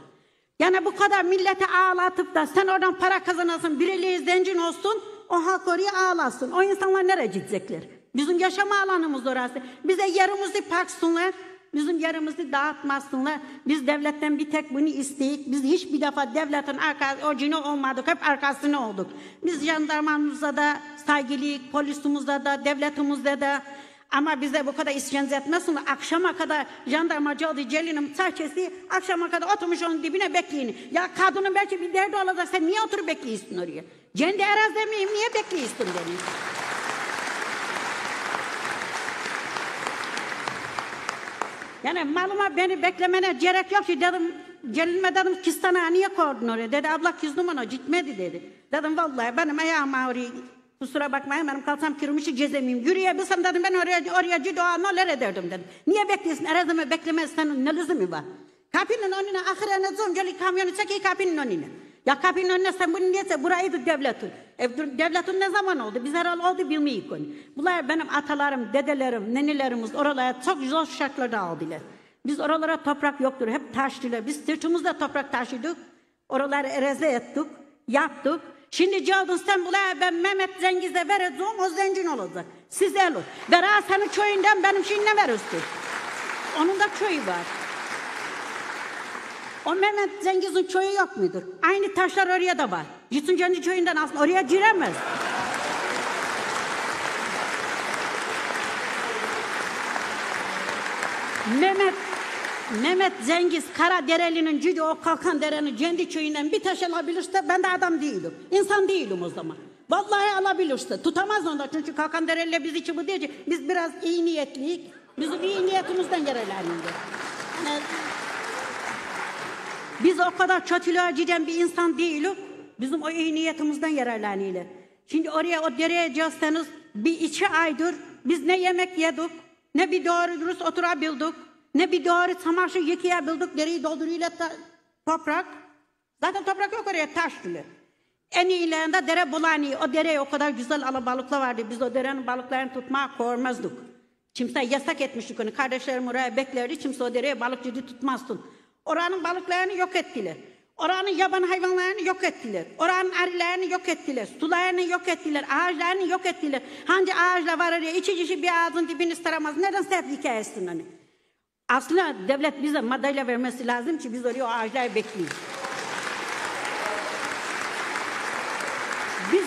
Yani bu kadar milleti ağlatıp da sen oradan para kazanasın, birileri zencin olsun, o halk oraya ağlasın. O insanlar nereye gidecekler? Bizim yaşama alanımız orası. Bize yerimizi paksınlar, bizim yerimizi dağıtmasınlar. Biz devletten bir tek bunu isteyik. Biz hiçbir defa devletin arkası, orijini olmadık, hep arkasını olduk. Biz jandarmamıza da saygılıyık, polisimize de, devletimizde de, ama bize bu kadar işkence etmesin. Akşama kadar jandarmacı oldu Celin'im saçesi akşama kadar oturmuş onun dibine bekleyin. Ya kadının belki bir derdi olacak sen niye oturup bekliyorsun oraya? Kendi arazide miyim niye bekliyorsun beni? Yani malıma beni beklemene gerek yok ki dedim Celin'ime dedim kistana niye koydun oraya? Dedi abla kız numara gitmedi dedi. Dedim vallahi benim ayağım ağrıyor. Kusura bakmayın benim kalsam kırmışı cezemiyim. Yürüyebilsem dedim ben oraya oraya cidoğa neler ederdim dedim. Niye bekliyorsun? Erazımı beklemezsen ne lüzumu var? Kapının önüne ahirene zom geli kamyonu çeki kapının önüne. Ya kapının önüne sen bunu niyeyse burayı da devletin. E, devletin ne zaman oldu? Biz herhalde oldu bilmeyiz konu. Bunlar benim atalarım, dedelerim, nenelerimiz oralara çok zor şartlarda aldılar. Biz oralara toprak yoktur. Hep taştılar. Biz sırtımızda toprak taşıdık. Oraları ereze ettik, yaptık. Şimdi geldin sen buraya ben Mehmet Cengiz'e vereceğim o zengin olacak. Siz elin. Vera senin köyünden benim şeyin ne verirsin? Onun da köyü var. O Mehmet Cengiz'in köyü yok mudur? Aynı taşlar oraya da var. Yüzüncü köyünden aslında oraya giremez. Mehmet Mehmet Cengiz Karadereli'nin cüce o kalkan derenin kendi köyünden bir taş alabilirse ben de adam değilim. İnsan değilim o zaman. Vallahi alabilirse. Tutamaz onda çünkü kalkan dereliyle biz içi bu diyecek. Biz biraz iyi niyetliyiz. Bizim iyi niyetimizden yararlanıyor. Yani biz o kadar kötülüğe giden bir insan değiliz. Bizim o iyi niyetimizden yararlanıyorlar. Şimdi oraya o dereye gelseniz bir iki aydır biz ne yemek yedik, ne bir doğru dürüst oturabildik, ne bir doğru çamaşır yıkayabildik, dereyi dolduruyla toprak. Zaten toprak yok oraya taş dili. En iyilerinde dere bulani. O dereye o kadar güzel alabalıklar vardı. Biz o derenin balıklarını tutmaya kormazdık. Kimse yasak etmiştik onu. Kardeşlerim oraya beklerdi. Kimse o dereye balıkçıyı tutmazsın. Oranın balıklarını yok ettiler. Oranın yaban hayvanlarını yok ettiler. Oranın arılarını yok ettiler. Sularını yok ettiler. Ağaçlarını yok ettiler. Hangi ağaçlar var oraya? İçi kişi bir ağacın dibini saramaz. Neden hep hikayesinin hani? Aslında devlet bize madalya vermesi lazım ki biz oraya o ağaçları bekliyoruz. Biz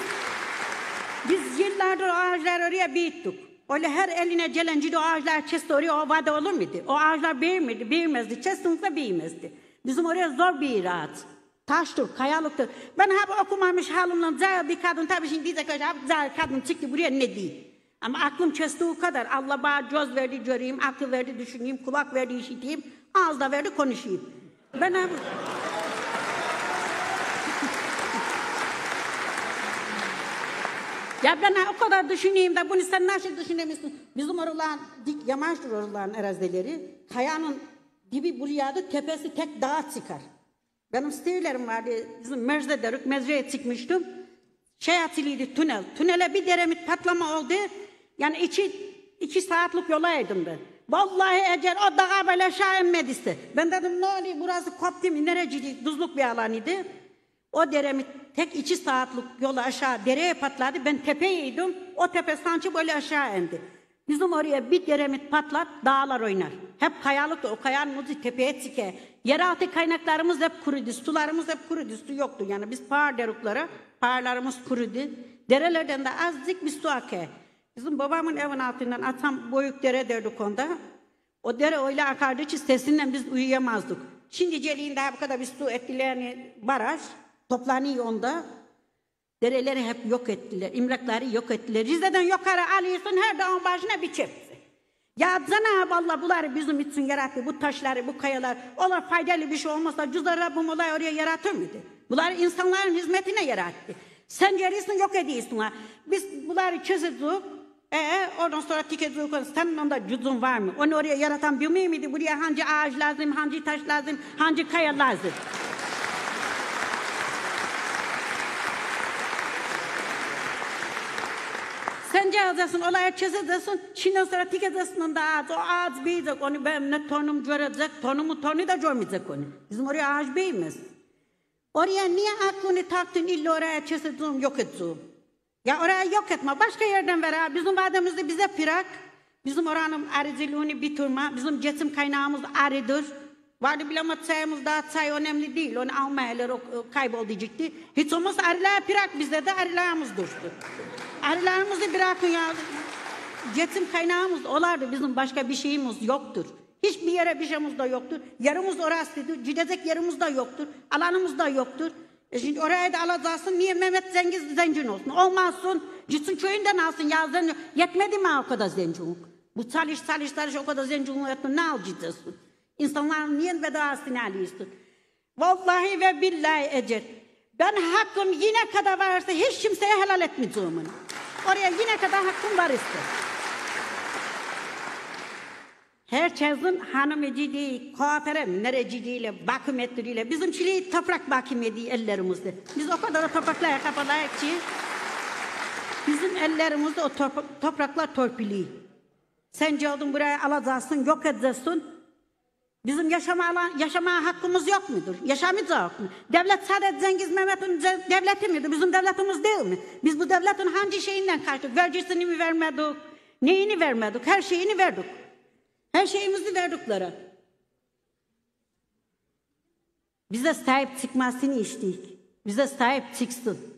biz yıllardır o ağaçlar oraya büyüttük. Öyle her eline gelen o ağaçlar kesti o vade olur muydu? O ağaçlar büyümedi, büyümezdi. Kesinlikle büyümezdi. Bizim oraya zor bir rahat. Taştır, kayalıktır. Ben hep okumamış halimle zahir bir kadın tabii şimdi diyecek ki hep zahir kadın çıktı buraya ne değil. Ama aklım kestiği kadar Allah bana göz verdi göreyim, akıl verdi düşüneyim, kulak verdi işiteyim, ağız da verdi konuşayım. Ben hep... Ya ben o kadar düşüneyim de bunu sen nasıl düşünemezsin? Bizim oraların dik yamaçtır oraların arazileri. Kayanın dibi buraya da tepesi tek dağa çıkar. Benim sitelerim vardı. Bizim Mezde derik. Mezre'ye çıkmıştım. Şey atılıydı tünel. Tünele bir deremit patlama oldu. Yani iki, iki saatlik yolaydım ben. Vallahi eğer o dağa böyle aşağı inmediyse. Ben dedim ne oluyor burası koptu mu? Nereciydi? Tuzluk bir alanıydı. O deremi tek iki saatlik yolu aşağı dereye patladı. Ben tepeyeydim. O tepe sanki böyle aşağı indi. Bizim oraya bir deremit patlat dağlar oynar. Hep kayalık o kayanın tepeye çıke. Yeraltı kaynaklarımız hep kurudu. Sularımız hep kurudu. Su yoktu yani. Biz pağır deruklara. Pağırlarımız kurudu. Derelerden de azıcık bir su akıyor. Bizim babamın evin altından atam boyuk dere derdik onda. O dere öyle akardı ki sesinden biz uyuyamazdık. Şimdi celiğinde bu kadar bir su etkilerini baraj toplanıyor. Dereleri hep yok ettiler, imrakları yok ettiler. Rize'den yukarı alıyorsun her dağın başına bir çepsi. Ya Cenab-ı Allah bunları bizim için yarattı. Bu taşları, bu kayalar. Onlar faydalı bir şey olmasa cüzdan Rabbim olay oraya yaratır mıydı? Bunları insanların hizmetine yarattı. Sen gerisin yok ediyorsun ha. Biz bunları çözüdük. Ee, oradan sonra tikeceğiz. Senin onda cüzün var mı? Onu oraya yaratan bilmiyor muydu? Buraya hangi ağaç lazım, hangi taş lazım, hangi kaya lazım? Sen geleceksin, olaya çözeceksin. Şimdi sonra tikeceksin onda ağaç. O ağaç büyüyecek. Onu benim ne tonum görecek. Tonumu tonu da görmeyecek onu. Bizim oraya ağaç büyümez. Oraya niye aklını taktın illa oraya çözeceğim, yok edeceğim? Ya oraya yok etme. Başka yerden ver. ha. Bizim vademizde bize pirak. Bizim oranın arıcılığını bitirme. Bizim geçim kaynağımız arıdır. Vardı bilama çayımız daha çay önemli değil. Onu almayalar o, o kayboldu gitti. Hiç olmazsa arılar pirak bizde de arılarımız düştü. Arılarımızı bırakın ya. Geçim kaynağımız olardı. Bizim başka bir şeyimiz yoktur. Hiçbir yere bir şeyimiz de yoktur. Yerimiz orasıdır. Gidecek yerimiz de yoktur. Alanımız da yoktur. E şimdi oraya da alacaksın. Niye Mehmet Zengiz zencin olsun? Olmazsın. Gitsin köyünden alsın. Ya zencin. Yetmedi mi o kadar zencin? Bu çalış çalış çalış o kadar zencin etme. Ne alacaksın? İnsanların niye vedasını alıyorsun? Vallahi ve billahi ecel. Ben hakkım yine kadar varsa hiç kimseye helal etmeyeceğim onu. Oraya yine kadar hakkım var işte. Herkesin hanımeciği, kuaföre nereciğiyle, bakım ettiriyle, bizim çileği toprak bakım ediyor ellerimizde. Biz o kadar o topraklara kapalayık ki, bizim ellerimizde o top- topraklar torpiliyor. Sen geldin buraya alacaksın, yok edeceksin. Bizim yaşama, alan, yaşama hakkımız yok mudur? Yaşamayacak mı? Devlet sadece Cengiz Mehmet'in devleti midir? Bizim devletimiz değil mi? Biz bu devletin hangi şeyinden kaçtık? Vergisini mi vermedik? Neyini vermedik? Her şeyini verdik. Her şeyimizi verdiklere. Bize sahip çıkmasını istedik. Bize sahip çıksın.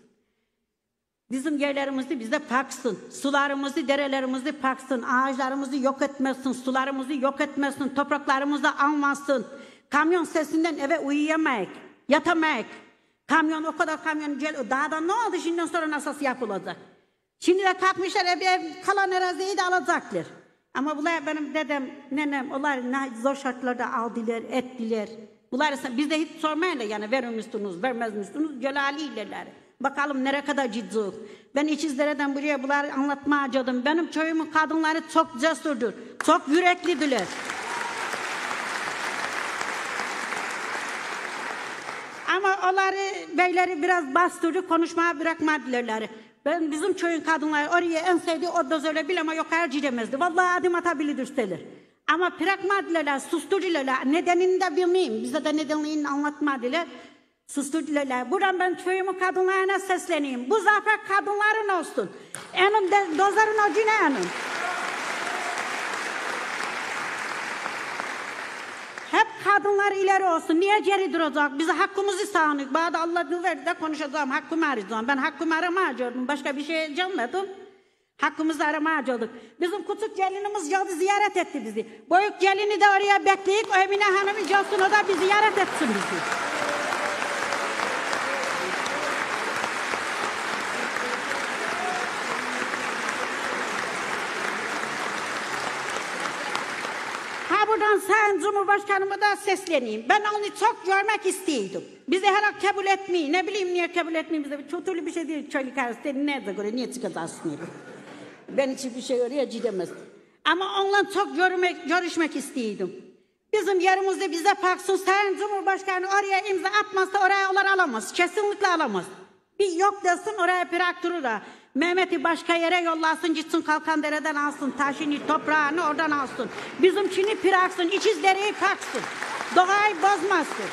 Bizim yerlerimizi bize paksın. Sularımızı, derelerimizi paksın. Ağaçlarımızı yok etmesin. Sularımızı yok etmesin. Topraklarımızı almasın. Kamyon sesinden eve uyuyamayık. Yatamayık. Kamyon o kadar kamyon gel. Dağda ne oldu şimdiden sonra nasıl yapılacak? Şimdi de kalkmışlar ev, ev kalan araziyi de alacaklar. Ama bunlar benim dedem, nenem, onlar ne zor şartlarda aldılar, ettiler. Bunlar biz de hiç sormayın da yani verir misiniz, vermez misiniz? Celaliler. Bakalım nereye kadar ciddi. Ben İkizdere'den buraya bunları anlatmaya acıdım. Benim köyümün kadınları çok cesurdur, çok yüreklidirler. Ama onları beyleri biraz bastırdı, konuşmaya bırakmadılar. Ben bizim köyün kadınları oraya en sevdiği o da öyle bil ama yukarı gidemezdi. Vallahi adım atabilir üsteler. Ama bırakmadılar, susturdular. Nedenini de bilmeyeyim. Bize de nedenliğini anlatmadılar. Susturdular. Buradan ben köyümün kadınlarına sesleneyim. Bu zafer kadınların olsun. Enim de dozarın ucuna enim. Hep kadınlar ileri olsun. Niye geri duracak? Bize hakkımızı savunuyor. Bana Allah verdi de konuşacağım. Hakkımı arayacağım. Ben hakkımı aramaya geldim. Başka bir şey canmadım. Hakkımızı aramaya geldik. Bizim küçük gelinimiz geldi ziyaret etti bizi. Büyük gelini de oraya bekleyip Emine Hanım'ı gelsin o da bir ziyaret etsin bizi. Ha buradan Sayın Cumhurbaşkanıma da sesleneyim. Ben onu çok görmek istiyordum. Bizi her kabul etmeyin. Ne bileyim niye kabul etmeyin bize. Çok türlü bir şey değil. Çocuk arası nerede göre niye çıkacaksın? Ben için bir şey oraya gidemez. Ama onunla çok görmek, görüşmek istiyordum. Bizim yerimizde bize baksın Sayın Cumhurbaşkanı oraya imza atmazsa oraya onlar alamaz. Kesinlikle alamaz. Bir yok desin oraya bıraktırır. Mehmet'i başka yere yollasın gitsin Kalkandere'den alsın taşını toprağını oradan alsın. Bizimkini bıraksın içizleri kaçsın. Doğayı bozmasın.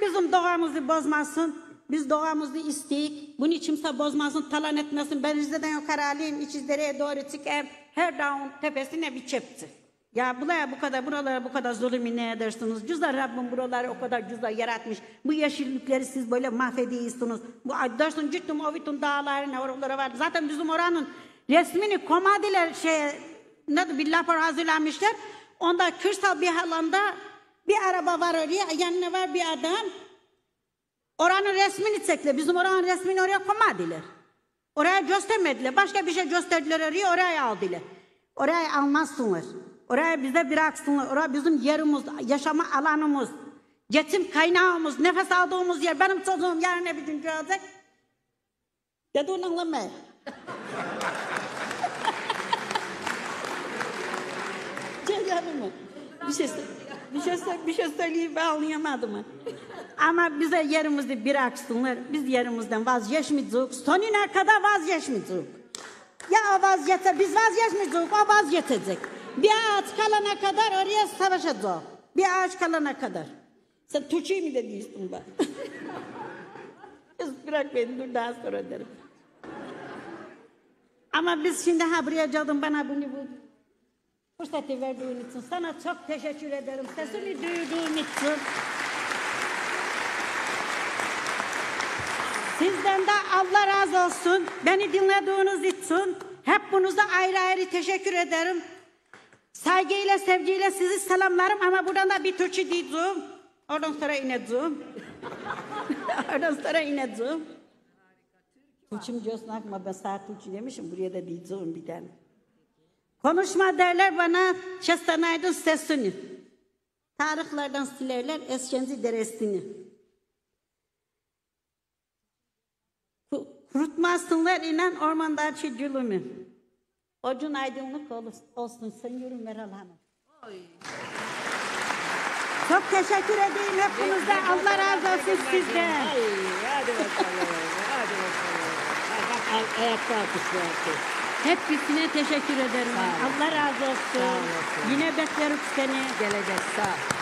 Bizim doğamızı bozmasın. Biz doğamızı isteyik. Bunu kimse bozmasın, talan etmesin. Ben Rize'den yukarı alayım, İçizdere'ye doğru çıkayım. Her dağın tepesine bir çepti. Ya buraya bu kadar, buralara bu kadar zulümü ne edersiniz? Güzel Rabbim buraları o kadar güzel yaratmış. Bu yeşillikleri siz böyle mahvediyorsunuz. Bu dersin ciddim ovitun dağlarına oralara var. Zaten bizim oranın resmini komadiler şey ne bir rapor hazırlamışlar. Onda kırsal bir alanda bir araba var oraya, yanına var bir adam. Oranın resmini çektiler. Bizim oranın resmini oraya koymadılar. Oraya göstermediler. Başka bir şey gösterdiler oraya, oraya aldılar. Oraya almazsınlar. Oraya bize bıraksınlar. Oraya bizim yerimiz, yaşama alanımız, geçim kaynağımız, nefes aldığımız yer. Benim çocuğum yarın bir gün görecek. Dediğini anlamıyor. Gel yanıma. Bir şey, bir şey, bir şey söyleyeyim ben anlayamadım. Ama bize yerimizi bıraksınlar. Biz yerimizden vazgeçmeyeceğiz. Sonuna kadar vazgeçmeyeceğiz. Ya o vazgeçse biz vazgeçmeyeceğiz. O vazgeçecek. Bir ağaç kalana kadar oraya savaşacağız. Bir ağaç kalana kadar. Sen Türkçeyi mi dediyorsun bak? Kız bırak beni dur daha sonra derim. Ama biz şimdi ha buraya geldim bana bunu bu fırsatı verdiğin için sana çok teşekkür ederim. Sesini duyduğum için. Sizden de Allah razı olsun. Beni dinlediğiniz için hepinize ayrı ayrı teşekkür ederim. Saygıyla, sevgiyle sizi selamlarım ama buradan da bir Türkçe diyeceğim. Oradan sonra ineceğim. Oradan sonra ineceğim. Türkçem diyorsun akma ben saat Türkçe demişim buraya da diyeceğim bir tane. Konuşma derler bana Şestanaydın sesini. Tarihlerden silerler Eskenci deresini. Kurutmazsınlar inen ormandaki gülümü. Ocun aydınlık olsun Sayın Meral Hanım. Çok teşekkür edeyim hepinize. Allah razı olsun sizden. Ay, hadi bakalım, hadi bakalım. Bak, bak, ayakta herkes. Hepsine teşekkür ederim. Allah razı olsun. Yine beklerim seni. Gelecek sağ ol.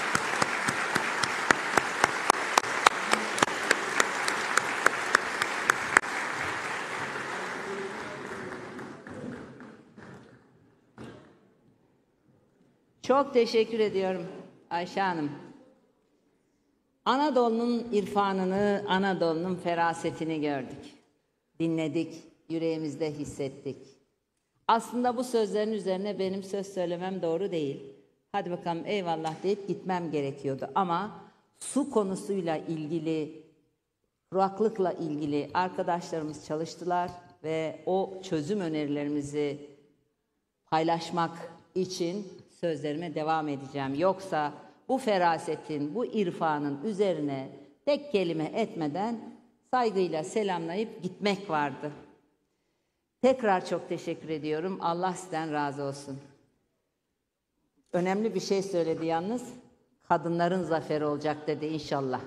Çok teşekkür ediyorum Ayşe Hanım. Anadolu'nun irfanını, Anadolu'nun ferasetini gördük. Dinledik, yüreğimizde hissettik. Aslında bu sözlerin üzerine benim söz söylemem doğru değil. Hadi bakalım eyvallah deyip gitmem gerekiyordu. Ama su konusuyla ilgili, kuraklıkla ilgili arkadaşlarımız çalıştılar. ve o çözüm önerilerimizi paylaşmak için sözlerime devam edeceğim. Yoksa bu ferasetin, bu irfanın üzerine tek kelime etmeden saygıyla selamlayıp gitmek vardı. Tekrar çok teşekkür ediyorum. Allah sizden razı olsun. Önemli bir şey söyledi yalnız. Kadınların zaferi olacak dedi inşallah.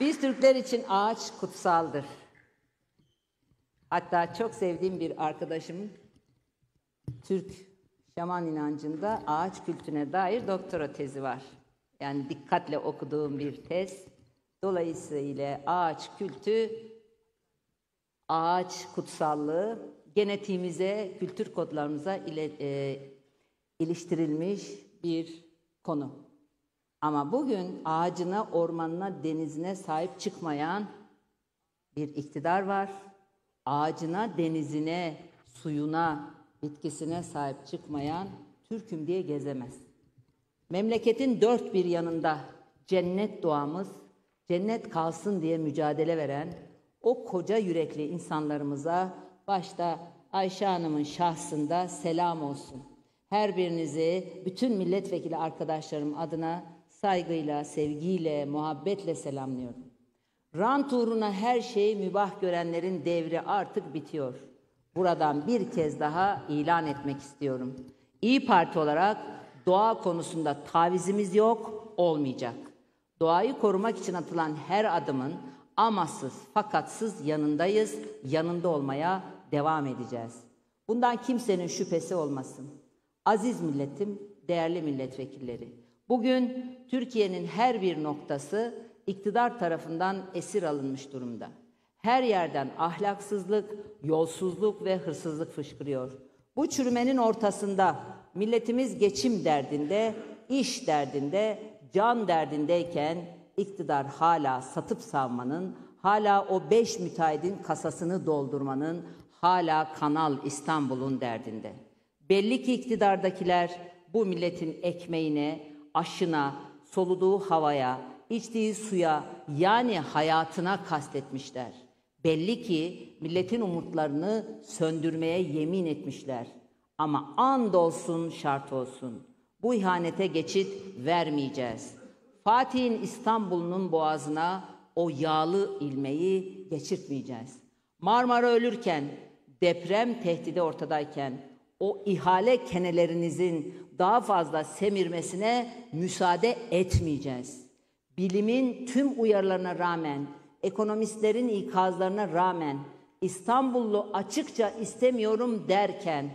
Biz Türkler için ağaç kutsaldır. Hatta çok sevdiğim bir arkadaşım Türk şaman inancında ağaç kültüne dair doktora tezi var. Yani dikkatle okuduğum bir tez. Dolayısıyla ağaç kültü, ağaç kutsallığı genetiğimize, kültür kodlarımıza ile, e, iliştirilmiş bir konu. Ama bugün ağacına, ormanına, denizine sahip çıkmayan bir iktidar var. Ağacına, denizine, suyuna, bitkisine sahip çıkmayan Türk'üm diye gezemez. Memleketin dört bir yanında cennet doğamız, cennet kalsın diye mücadele veren o koca yürekli insanlarımıza başta Ayşe Hanım'ın şahsında selam olsun. Her birinizi bütün milletvekili arkadaşlarım adına saygıyla, sevgiyle, muhabbetle selamlıyorum. Rant uğruna her şeyi mübah görenlerin devri artık bitiyor. Buradan bir kez daha ilan etmek istiyorum. İyi Parti olarak doğa konusunda tavizimiz yok, olmayacak. Doğayı korumak için atılan her adımın amasız fakatsız yanındayız, yanında olmaya devam edeceğiz. Bundan kimsenin şüphesi olmasın. Aziz milletim, değerli milletvekilleri. Bugün Türkiye'nin her bir noktası iktidar tarafından esir alınmış durumda. Her yerden ahlaksızlık, yolsuzluk ve hırsızlık fışkırıyor. Bu çürümenin ortasında milletimiz geçim derdinde, iş derdinde, can derdindeyken iktidar hala satıp savmanın, hala o beş müteahhidin kasasını doldurmanın, hala Kanal İstanbul'un derdinde. Belli ki iktidardakiler bu milletin ekmeğine, aşına, soluduğu havaya, içtiği suya yani hayatına kastetmişler. Belli ki milletin umutlarını söndürmeye yemin etmişler. Ama and olsun şart olsun. Bu ihanete geçit vermeyeceğiz. Fatih'in İstanbul'un boğazına o yağlı ilmeği geçirtmeyeceğiz. Marmara ölürken, deprem tehdidi ortadayken o ihale kenelerinizin daha fazla semirmesine müsaade etmeyeceğiz. Bilimin tüm uyarılarına rağmen, ekonomistlerin ikazlarına rağmen İstanbullu açıkça istemiyorum derken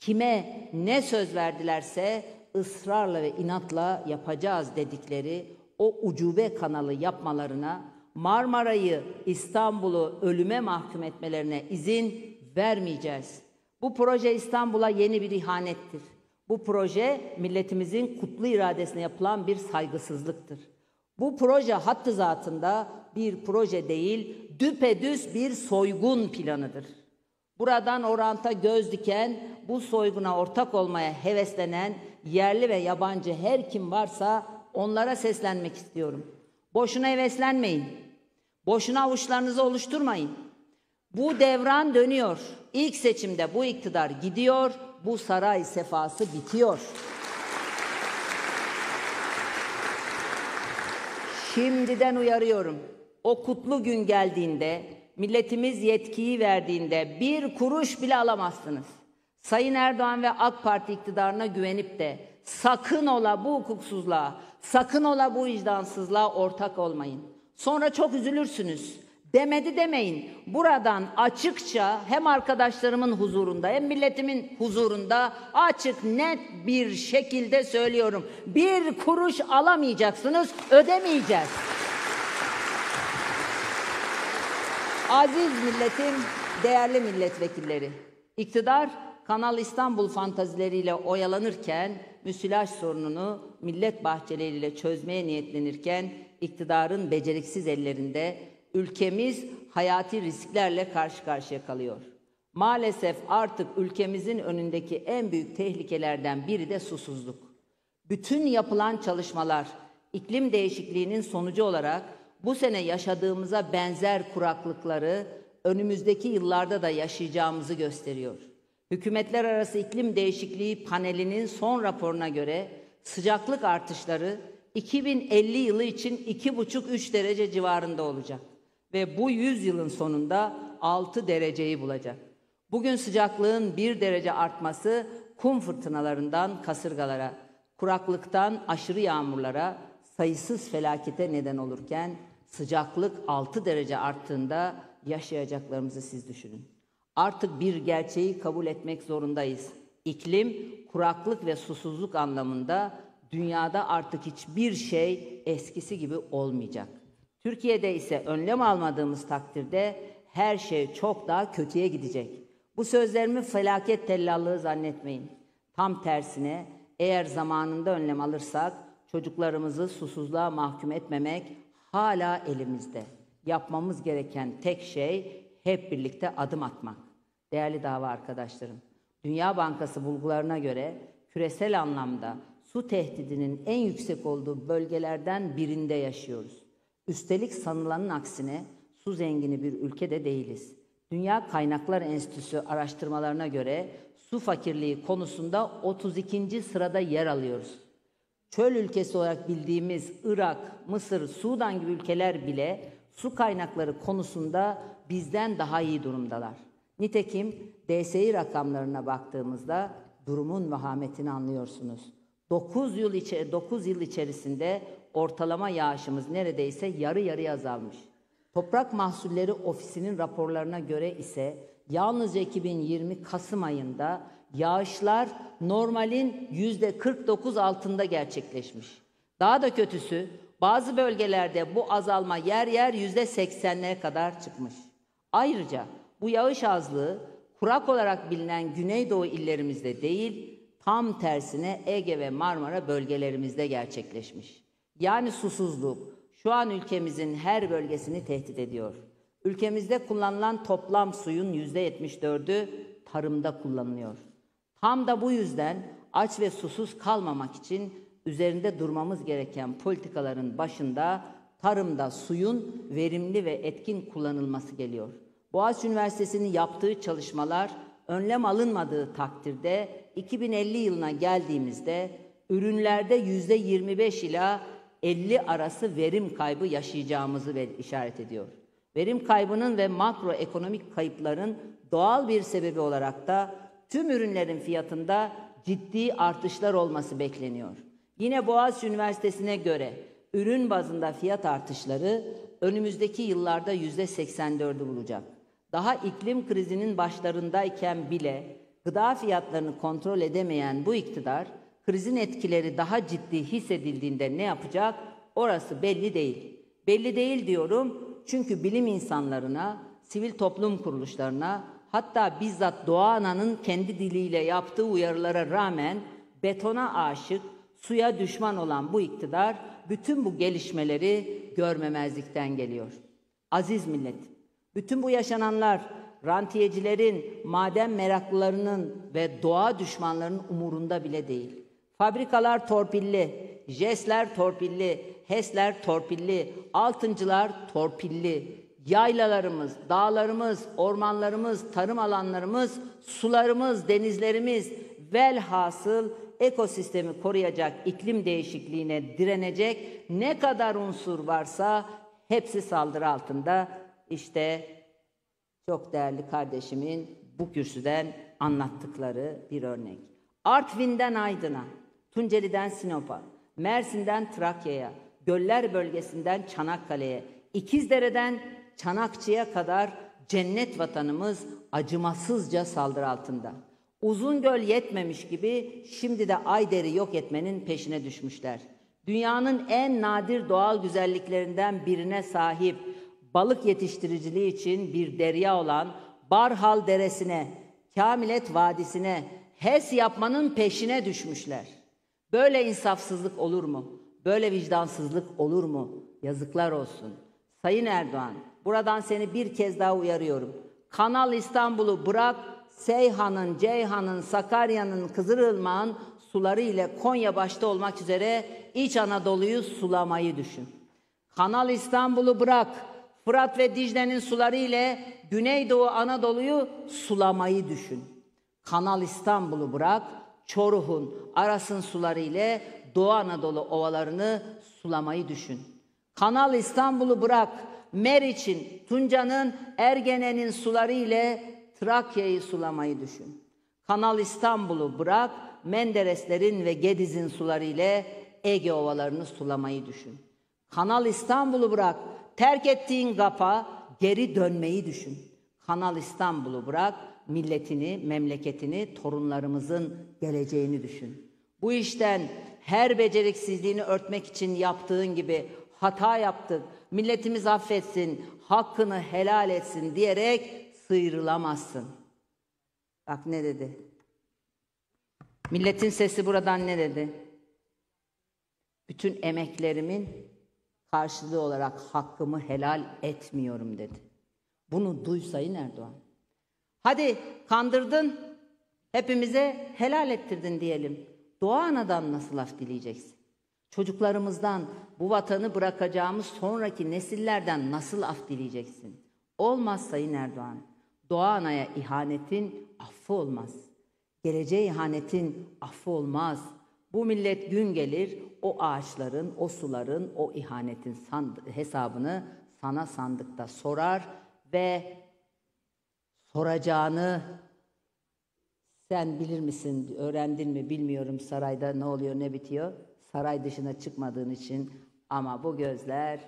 kime ne söz verdilerse ısrarla ve inatla yapacağız dedikleri o ucube kanalı yapmalarına, Marmara'yı, İstanbul'u ölüme mahkum etmelerine izin vermeyeceğiz. Bu proje İstanbul'a yeni bir ihanettir. Bu proje milletimizin kutlu iradesine yapılan bir saygısızlıktır. Bu proje hattı zatında bir proje değil, düpedüz bir soygun planıdır. Buradan oranta göz diken, bu soyguna ortak olmaya heveslenen yerli ve yabancı her kim varsa onlara seslenmek istiyorum. Boşuna heveslenmeyin. Boşuna avuçlarınızı oluşturmayın. Bu devran dönüyor. İlk seçimde bu iktidar gidiyor, bu saray sefası bitiyor. Şimdiden uyarıyorum. O kutlu gün geldiğinde, milletimiz yetkiyi verdiğinde bir kuruş bile alamazsınız. Sayın Erdoğan ve AK Parti iktidarına güvenip de sakın ola bu hukuksuzluğa, sakın ola bu vicdansızlığa ortak olmayın. Sonra çok üzülürsünüz. Demedi demeyin. Buradan açıkça hem arkadaşlarımın huzurunda hem milletimin huzurunda açık net bir şekilde söylüyorum. Bir kuruş alamayacaksınız, ödemeyeceğiz. Aziz milletim, değerli milletvekilleri. İktidar Kanal İstanbul fantazileriyle oyalanırken, müsilaj sorununu millet bahçeleriyle çözmeye niyetlenirken iktidarın beceriksiz ellerinde ülkemiz hayati risklerle karşı karşıya kalıyor. Maalesef artık ülkemizin önündeki en büyük tehlikelerden biri de susuzluk. Bütün yapılan çalışmalar iklim değişikliğinin sonucu olarak bu sene yaşadığımıza benzer kuraklıkları önümüzdeki yıllarda da yaşayacağımızı gösteriyor. Hükümetler Arası İklim Değişikliği Paneli'nin son raporuna göre sıcaklık artışları 2050 yılı için 2,5-3 derece civarında olacak ve bu 100 yılın sonunda 6 dereceyi bulacak. Bugün sıcaklığın 1 derece artması kum fırtınalarından kasırgalara, kuraklıktan aşırı yağmurlara, sayısız felakete neden olurken sıcaklık 6 derece arttığında yaşayacaklarımızı siz düşünün. Artık bir gerçeği kabul etmek zorundayız. İklim, kuraklık ve susuzluk anlamında dünyada artık hiçbir şey eskisi gibi olmayacak. Türkiye'de ise önlem almadığımız takdirde her şey çok daha kötüye gidecek. Bu sözlerimi felaket tellallığı zannetmeyin. Tam tersine eğer zamanında önlem alırsak çocuklarımızı susuzluğa mahkum etmemek hala elimizde. Yapmamız gereken tek şey hep birlikte adım atmak. Değerli dava arkadaşlarım, Dünya Bankası bulgularına göre küresel anlamda su tehdidinin en yüksek olduğu bölgelerden birinde yaşıyoruz. Üstelik sanılanın aksine su zengini bir ülkede değiliz. Dünya Kaynaklar Enstitüsü araştırmalarına göre su fakirliği konusunda 32. sırada yer alıyoruz. Çöl ülkesi olarak bildiğimiz Irak, Mısır, Sudan gibi ülkeler bile su kaynakları konusunda bizden daha iyi durumdalar. Nitekim DSİ rakamlarına baktığımızda durumun vahametini anlıyorsunuz. 9 yıl, içe 9 yıl içerisinde ortalama yağışımız neredeyse yarı yarıya azalmış. Toprak Mahsulleri Ofisi'nin raporlarına göre ise yalnızca 2020 Kasım ayında yağışlar normalin yüzde 49 altında gerçekleşmiş. Daha da kötüsü bazı bölgelerde bu azalma yer yer yüzde 80'lere kadar çıkmış. Ayrıca bu yağış azlığı kurak olarak bilinen Güneydoğu illerimizde değil, tam tersine Ege ve Marmara bölgelerimizde gerçekleşmiş. Yani susuzluk şu an ülkemizin her bölgesini tehdit ediyor. Ülkemizde kullanılan toplam suyun yüzde 74'ü tarımda kullanılıyor. Tam da bu yüzden aç ve susuz kalmamak için üzerinde durmamız gereken politikaların başında tarımda suyun verimli ve etkin kullanılması geliyor. Boğaziçi Üniversitesi'nin yaptığı çalışmalar önlem alınmadığı takdirde 2050 yılına geldiğimizde ürünlerde yüzde 25 ila 50 arası verim kaybı yaşayacağımızı işaret ediyor. Verim kaybının ve makroekonomik kayıpların doğal bir sebebi olarak da tüm ürünlerin fiyatında ciddi artışlar olması bekleniyor. Yine Boğaziçi Üniversitesi'ne göre ürün bazında fiyat artışları önümüzdeki yıllarda yüzde 84'ü bulacak. Daha iklim krizinin başlarındayken bile gıda fiyatlarını kontrol edemeyen bu iktidar krizin etkileri daha ciddi hissedildiğinde ne yapacak? Orası belli değil. Belli değil diyorum çünkü bilim insanlarına, sivil toplum kuruluşlarına, hatta bizzat Doğa Ana'nın kendi diliyle yaptığı uyarılara rağmen betona aşık, suya düşman olan bu iktidar bütün bu gelişmeleri görmemezlikten geliyor. Aziz millet, bütün bu yaşananlar rantiyecilerin, maden meraklılarının ve doğa düşmanlarının umurunda bile değil. Fabrikalar torpilli, JES'ler torpilli, HES'ler torpilli, altıncılar torpilli. Yaylalarımız, dağlarımız, ormanlarımız, tarım alanlarımız, sularımız, denizlerimiz velhasıl ekosistemi koruyacak iklim değişikliğine direnecek ne kadar unsur varsa hepsi saldırı altında. İşte çok değerli kardeşimin bu kürsüden anlattıkları bir örnek. Artvin'den Aydın'a, Tunceli'den Sinop'a, Mersin'den Trakya'ya, Göller bölgesinden Çanakkale'ye, İkizdere'den Çanakçı'ya kadar cennet vatanımız acımasızca saldırı altında. Uzun göl yetmemiş gibi şimdi de Ayder'i yok etmenin peşine düşmüşler. Dünyanın en nadir doğal güzelliklerinden birine sahip balık yetiştiriciliği için bir derya olan Barhal Deresi'ne, Kamilet Vadisi'ne HES yapmanın peşine düşmüşler. Böyle insafsızlık olur mu? Böyle vicdansızlık olur mu? Yazıklar olsun. Sayın Erdoğan, buradan seni bir kez daha uyarıyorum. Kanal İstanbul'u bırak, Seyhan'ın, Ceyhan'ın, Sakarya'nın, Kızılırmak'ın suları ile Konya başta olmak üzere İç Anadolu'yu sulamayı düşün. Kanal İstanbul'u bırak, Fırat ve Dicle'nin suları ile Güneydoğu Anadolu'yu sulamayı düşün. Kanal İstanbul'u bırak, Çoruh'un, Aras'ın suları ile Doğu Anadolu ovalarını sulamayı düşün. Kanal İstanbul'u bırak, Meriç'in, Tunca'nın, Ergene'nin suları ile Trakya'yı sulamayı düşün. Kanal İstanbul'u bırak, Mendereslerin ve Gediz'in suları ile Ege ovalarını sulamayı düşün. Kanal İstanbul'u bırak, terk ettiğin gapa geri dönmeyi düşün. Kanal İstanbul'u bırak, milletini, memleketini, torunlarımızın geleceğini düşün. Bu işten her beceriksizliğini örtmek için yaptığın gibi hata yaptık, milletimiz affetsin, hakkını helal etsin diyerek sıyrılamazsın. Bak ne dedi? Milletin sesi buradan ne dedi? Bütün emeklerimin karşılığı olarak hakkımı helal etmiyorum dedi. Bunu duy Sayın Erdoğan. Hadi kandırdın, hepimize helal ettirdin diyelim. Doğu anadan nasıl af dileyeceksin? Çocuklarımızdan, bu vatanı bırakacağımız sonraki nesillerden nasıl af dileyeceksin? Olmaz Sayın Erdoğan. Doğa anaya ihanetin affı olmaz. Geleceğe ihanetin affı olmaz. Bu millet gün gelir o ağaçların, o suların, o ihanetin hesabını sana sandıkta sorar ve soracağını sen bilir misin, öğrendin mi bilmiyorum sarayda ne oluyor ne bitiyor. Saray dışına çıkmadığın için ama bu gözler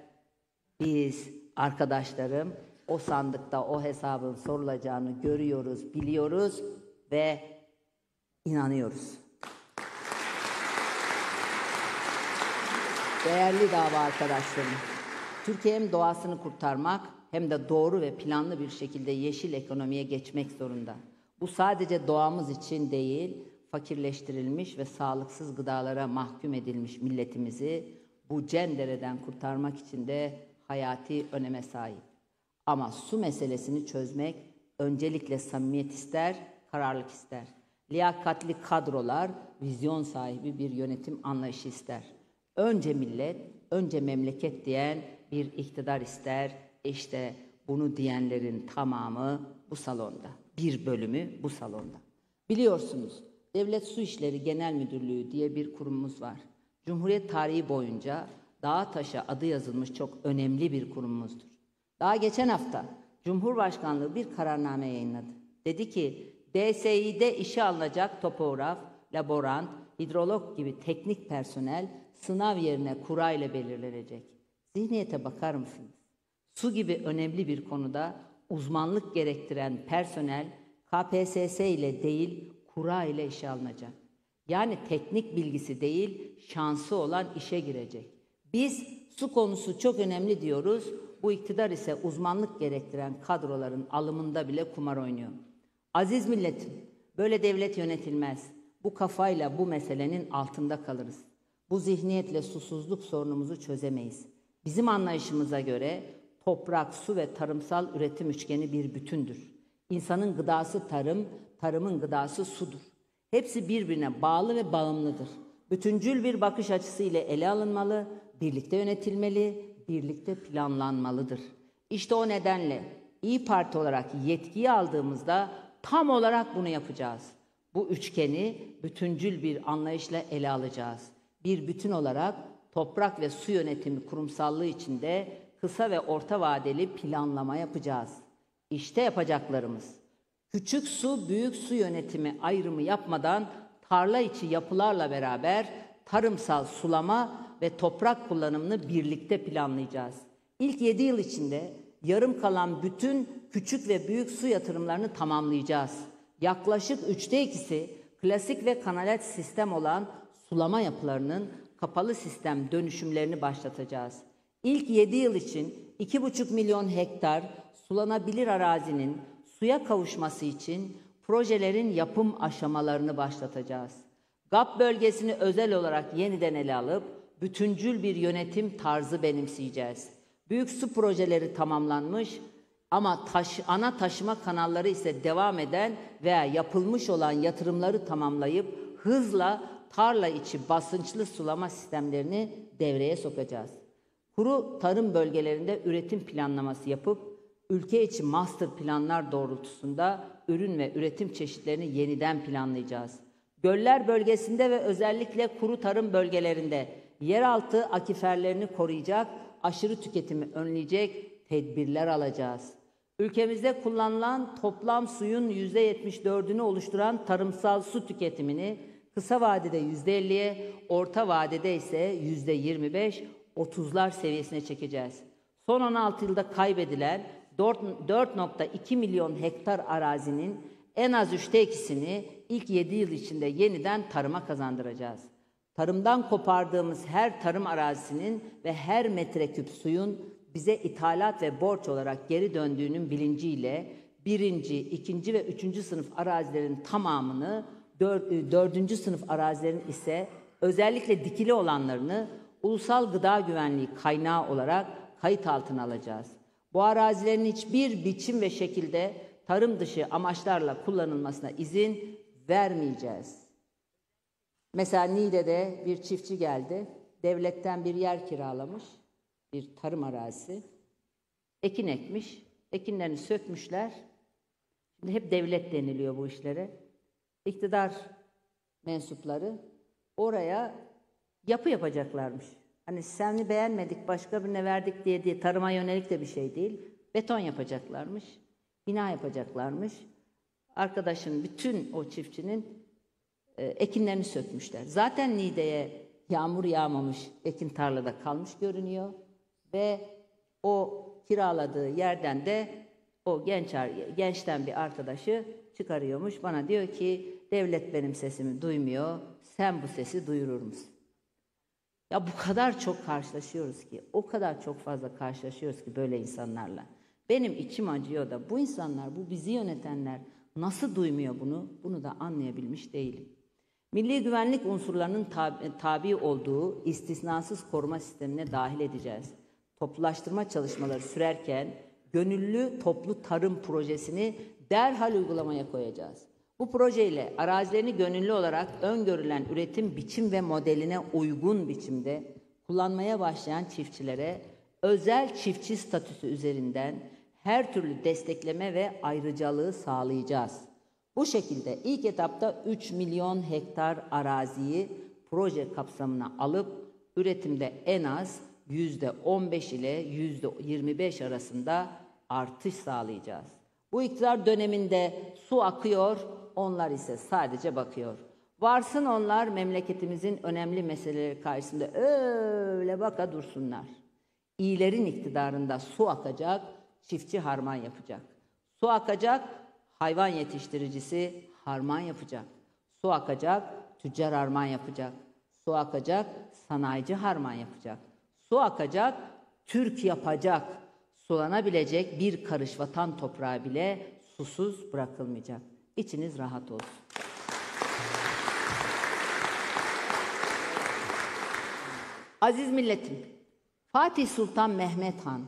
biz arkadaşlarım o sandıkta o hesabın sorulacağını görüyoruz, biliyoruz ve inanıyoruz. Değerli dava arkadaşlarım, Türkiye hem doğasını kurtarmak hem de doğru ve planlı bir şekilde yeşil ekonomiye geçmek zorunda. Bu sadece doğamız için değil, fakirleştirilmiş ve sağlıksız gıdalara mahkum edilmiş milletimizi bu cendereden kurtarmak için de hayati öneme sahip. Ama su meselesini çözmek öncelikle samimiyet ister, kararlılık ister. Liyakatli kadrolar, vizyon sahibi bir yönetim anlayışı ister. Önce millet, önce memleket diyen bir iktidar ister. İşte bunu diyenlerin tamamı bu salonda. Bir bölümü bu salonda. Biliyorsunuz Devlet Su İşleri Genel Müdürlüğü diye bir kurumumuz var. Cumhuriyet tarihi boyunca dağa taşa adı yazılmış çok önemli bir kurumumuzdur. Daha geçen hafta Cumhurbaşkanlığı bir kararname yayınladı. Dedi ki DSİ'de işe alınacak topograf, laborant, hidrolog gibi teknik personel sınav yerine kura ile belirlenecek. Zihniyete bakar mısınız? Su gibi önemli bir konuda uzmanlık gerektiren personel KPSS ile değil kura ile işe alınacak. Yani teknik bilgisi değil şansı olan işe girecek. Biz su konusu çok önemli diyoruz. Bu iktidar ise uzmanlık gerektiren kadroların alımında bile kumar oynuyor. Aziz milletim, böyle devlet yönetilmez. Bu kafayla bu meselenin altında kalırız. Bu zihniyetle susuzluk sorunumuzu çözemeyiz. Bizim anlayışımıza göre toprak, su ve tarımsal üretim üçgeni bir bütündür. İnsanın gıdası tarım, tarımın gıdası sudur. Hepsi birbirine bağlı ve bağımlıdır. Bütüncül bir bakış açısı ile ele alınmalı, birlikte yönetilmeli, birlikte planlanmalıdır. İşte o nedenle İyi Parti olarak yetkiyi aldığımızda tam olarak bunu yapacağız. Bu üçgeni bütüncül bir anlayışla ele alacağız. Bir bütün olarak toprak ve su yönetimi kurumsallığı içinde kısa ve orta vadeli planlama yapacağız. İşte yapacaklarımız. Küçük su, büyük su yönetimi ayrımı yapmadan tarla içi yapılarla beraber tarımsal sulama ve toprak kullanımını birlikte planlayacağız. İlk 7 yıl içinde yarım kalan bütün küçük ve büyük su yatırımlarını tamamlayacağız. Yaklaşık üçte ikisi klasik ve kanalet sistem olan sulama yapılarının kapalı sistem dönüşümlerini başlatacağız. İlk 7 yıl için 2,5 milyon hektar sulanabilir arazinin suya kavuşması için projelerin yapım aşamalarını başlatacağız. GAP bölgesini özel olarak yeniden ele alıp bütüncül bir yönetim tarzı benimseyeceğiz. Büyük su projeleri tamamlanmış ama taş, ana taşıma kanalları ise devam eden veya yapılmış olan yatırımları tamamlayıp hızla tarla içi basınçlı sulama sistemlerini devreye sokacağız. Kuru tarım bölgelerinde üretim planlaması yapıp ülke içi master planlar doğrultusunda ürün ve üretim çeşitlerini yeniden planlayacağız. Göller bölgesinde ve özellikle kuru tarım bölgelerinde yeraltı akiferlerini koruyacak, aşırı tüketimi önleyecek tedbirler alacağız. Ülkemizde kullanılan toplam suyun %74'ünü oluşturan tarımsal su tüketimini kısa vadede %50'ye, orta vadede ise %25, 30'lar seviyesine çekeceğiz. Son 16 yılda kaybedilen 4.2 milyon hektar arazinin en az üçte ikisini ilk 7 yıl içinde yeniden tarıma kazandıracağız. Tarımdan kopardığımız her tarım arazisinin ve her metreküp suyun bize ithalat ve borç olarak geri döndüğünün bilinciyle birinci, ikinci ve üçüncü sınıf arazilerin tamamını, dör, dördüncü sınıf arazilerin ise özellikle dikili olanlarını ulusal gıda güvenliği kaynağı olarak kayıt altına alacağız. Bu arazilerin hiçbir biçim ve şekilde tarım dışı amaçlarla kullanılmasına izin vermeyeceğiz. Mesela Niğde'de bir çiftçi geldi. Devletten bir yer kiralamış. Bir tarım arazisi. Ekin ekmiş. Ekinlerini sökmüşler. Şimdi hep devlet deniliyor bu işlere. İktidar mensupları oraya yapı yapacaklarmış. Hani seni beğenmedik başka birine verdik diye diye tarıma yönelik de bir şey değil. Beton yapacaklarmış. Bina yapacaklarmış. Arkadaşın bütün o çiftçinin e, ekinlerini sökmüşler. Zaten Niğde'ye yağmur yağmamış, ekin tarlada kalmış görünüyor ve o kiraladığı yerden de o genç gençten bir arkadaşı çıkarıyormuş. Bana diyor ki devlet benim sesimi duymuyor. Sen bu sesi duyurur musun? Ya bu kadar çok karşılaşıyoruz ki, o kadar çok fazla karşılaşıyoruz ki böyle insanlarla. Benim içim acıyor da bu insanlar, bu bizi yönetenler nasıl duymuyor bunu? Bunu da anlayabilmiş değilim. Milli güvenlik unsurlarının tabi, olduğu istisnasız koruma sistemine dahil edeceğiz. Toplulaştırma çalışmaları sürerken gönüllü toplu tarım projesini derhal uygulamaya koyacağız. Bu projeyle arazilerini gönüllü olarak öngörülen üretim biçim ve modeline uygun biçimde kullanmaya başlayan çiftçilere özel çiftçi statüsü üzerinden her türlü destekleme ve ayrıcalığı sağlayacağız. Bu şekilde ilk etapta 3 milyon hektar araziyi proje kapsamına alıp üretimde en az %15 ile %25 arasında artış sağlayacağız. Bu iktidar döneminde su akıyor, onlar ise sadece bakıyor. Varsın onlar memleketimizin önemli meseleleri karşısında öyle baka dursunlar. İyilerin iktidarında su akacak, çiftçi harman yapacak. Su akacak, hayvan yetiştiricisi harman yapacak. Su akacak, tüccar harman yapacak. Su akacak, sanayici harman yapacak. Su akacak, Türk yapacak. Sulanabilecek bir karış vatan toprağı bile susuz bırakılmayacak. İçiniz rahat olsun. Aziz milletim, Fatih Sultan Mehmet Han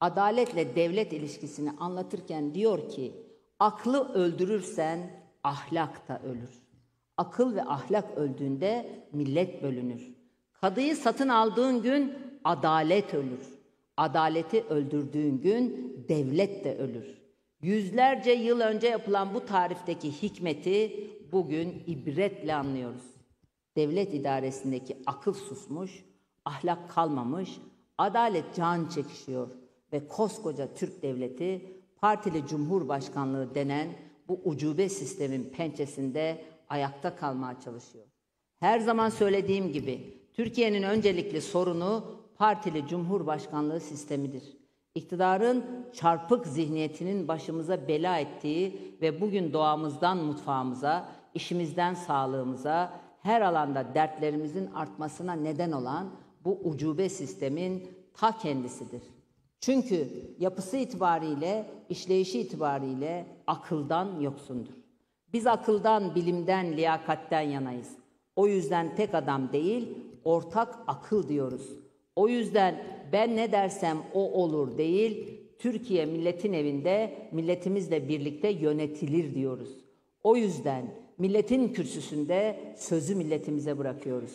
adaletle devlet ilişkisini anlatırken diyor ki, aklı öldürürsen ahlak da ölür. Akıl ve ahlak öldüğünde millet bölünür. Kadıyı satın aldığın gün adalet ölür. Adaleti öldürdüğün gün devlet de ölür. Yüzlerce yıl önce yapılan bu tarifteki hikmeti bugün ibretle anlıyoruz. Devlet idaresindeki akıl susmuş, ahlak kalmamış, adalet can çekişiyor ve koskoca Türk devleti partili cumhurbaşkanlığı denen bu ucube sistemin pençesinde ayakta kalmaya çalışıyor. Her zaman söylediğim gibi Türkiye'nin öncelikli sorunu partili cumhurbaşkanlığı sistemidir. İktidarın çarpık zihniyetinin başımıza bela ettiği ve bugün doğamızdan mutfağımıza, işimizden sağlığımıza, her alanda dertlerimizin artmasına neden olan bu ucube sistemin ta kendisidir. Çünkü yapısı itibariyle, işleyişi itibariyle akıldan yoksundur. Biz akıldan, bilimden, liyakatten yanayız. O yüzden tek adam değil, ortak akıl diyoruz. O yüzden ben ne dersem o olur değil, Türkiye milletin evinde milletimizle birlikte yönetilir diyoruz. O yüzden Milletin kürsüsünde sözü milletimize bırakıyoruz.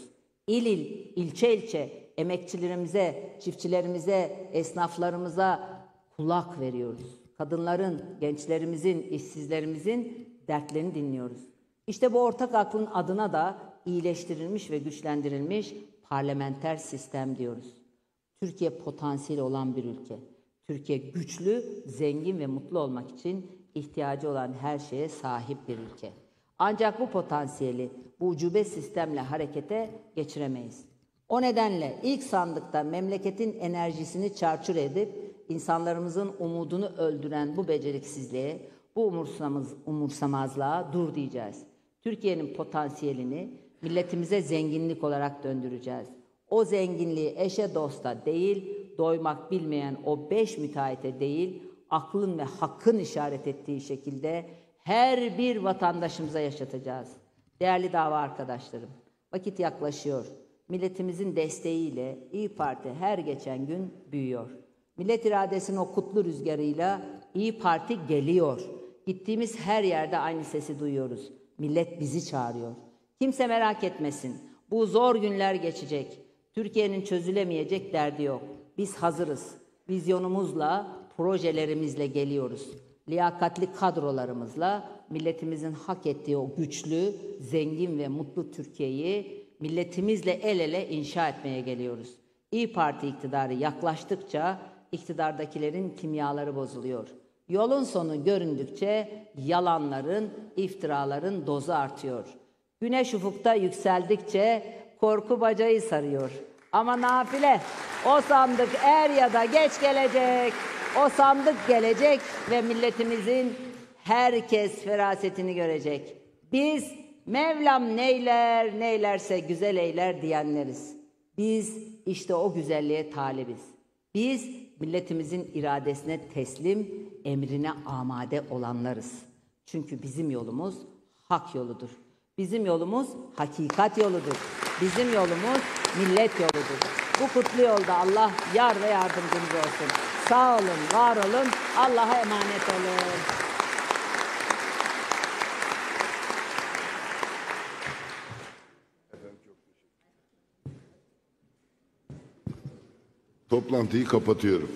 İl il, ilçe ilçe emekçilerimize, çiftçilerimize, esnaflarımıza kulak veriyoruz. Kadınların, gençlerimizin, işsizlerimizin dertlerini dinliyoruz. İşte bu ortak aklın adına da iyileştirilmiş ve güçlendirilmiş parlamenter sistem diyoruz. Türkiye potansiyeli olan bir ülke. Türkiye güçlü, zengin ve mutlu olmak için ihtiyacı olan her şeye sahip bir ülke. Ancak bu potansiyeli bu ucube sistemle harekete geçiremeyiz. O nedenle ilk sandıkta memleketin enerjisini çarçur edip insanlarımızın umudunu öldüren bu beceriksizliğe, bu umursamaz, umursamazlığa dur diyeceğiz. Türkiye'nin potansiyelini milletimize zenginlik olarak döndüreceğiz. O zenginliği eşe dosta değil, doymak bilmeyen o beş müteahhite değil, aklın ve hakkın işaret ettiği şekilde her bir vatandaşımıza yaşatacağız. Değerli dava arkadaşlarım, vakit yaklaşıyor. Milletimizin desteğiyle İyi Parti her geçen gün büyüyor. Millet iradesinin o kutlu rüzgarıyla İyi Parti geliyor. Gittiğimiz her yerde aynı sesi duyuyoruz. Millet bizi çağırıyor. Kimse merak etmesin. Bu zor günler geçecek. Türkiye'nin çözülemeyecek derdi yok. Biz hazırız. Vizyonumuzla, projelerimizle geliyoruz. Liyakatli kadrolarımızla milletimizin hak ettiği o güçlü, zengin ve mutlu Türkiye'yi milletimizle el ele inşa etmeye geliyoruz. İyi Parti iktidarı yaklaştıkça iktidardakilerin kimyaları bozuluyor. Yolun sonu göründükçe yalanların, iftiraların dozu artıyor. Güneş ufukta yükseldikçe korku bacayı sarıyor. Ama nafile o sandık er ya da geç gelecek. O sandık gelecek ve milletimizin herkes ferasetini görecek. Biz Mevlam neyler neylerse güzel eyler diyenleriz. Biz işte o güzelliğe talibiz. Biz milletimizin iradesine teslim, emrine amade olanlarız. Çünkü bizim yolumuz hak yoludur. Bizim yolumuz hakikat yoludur. Bizim yolumuz millet yoludur. Bu kutlu yolda Allah yar ve yardımcımız olsun. Sağ olun, var olun. Allah'a emanet olun. Toplantıyı kapatıyorum.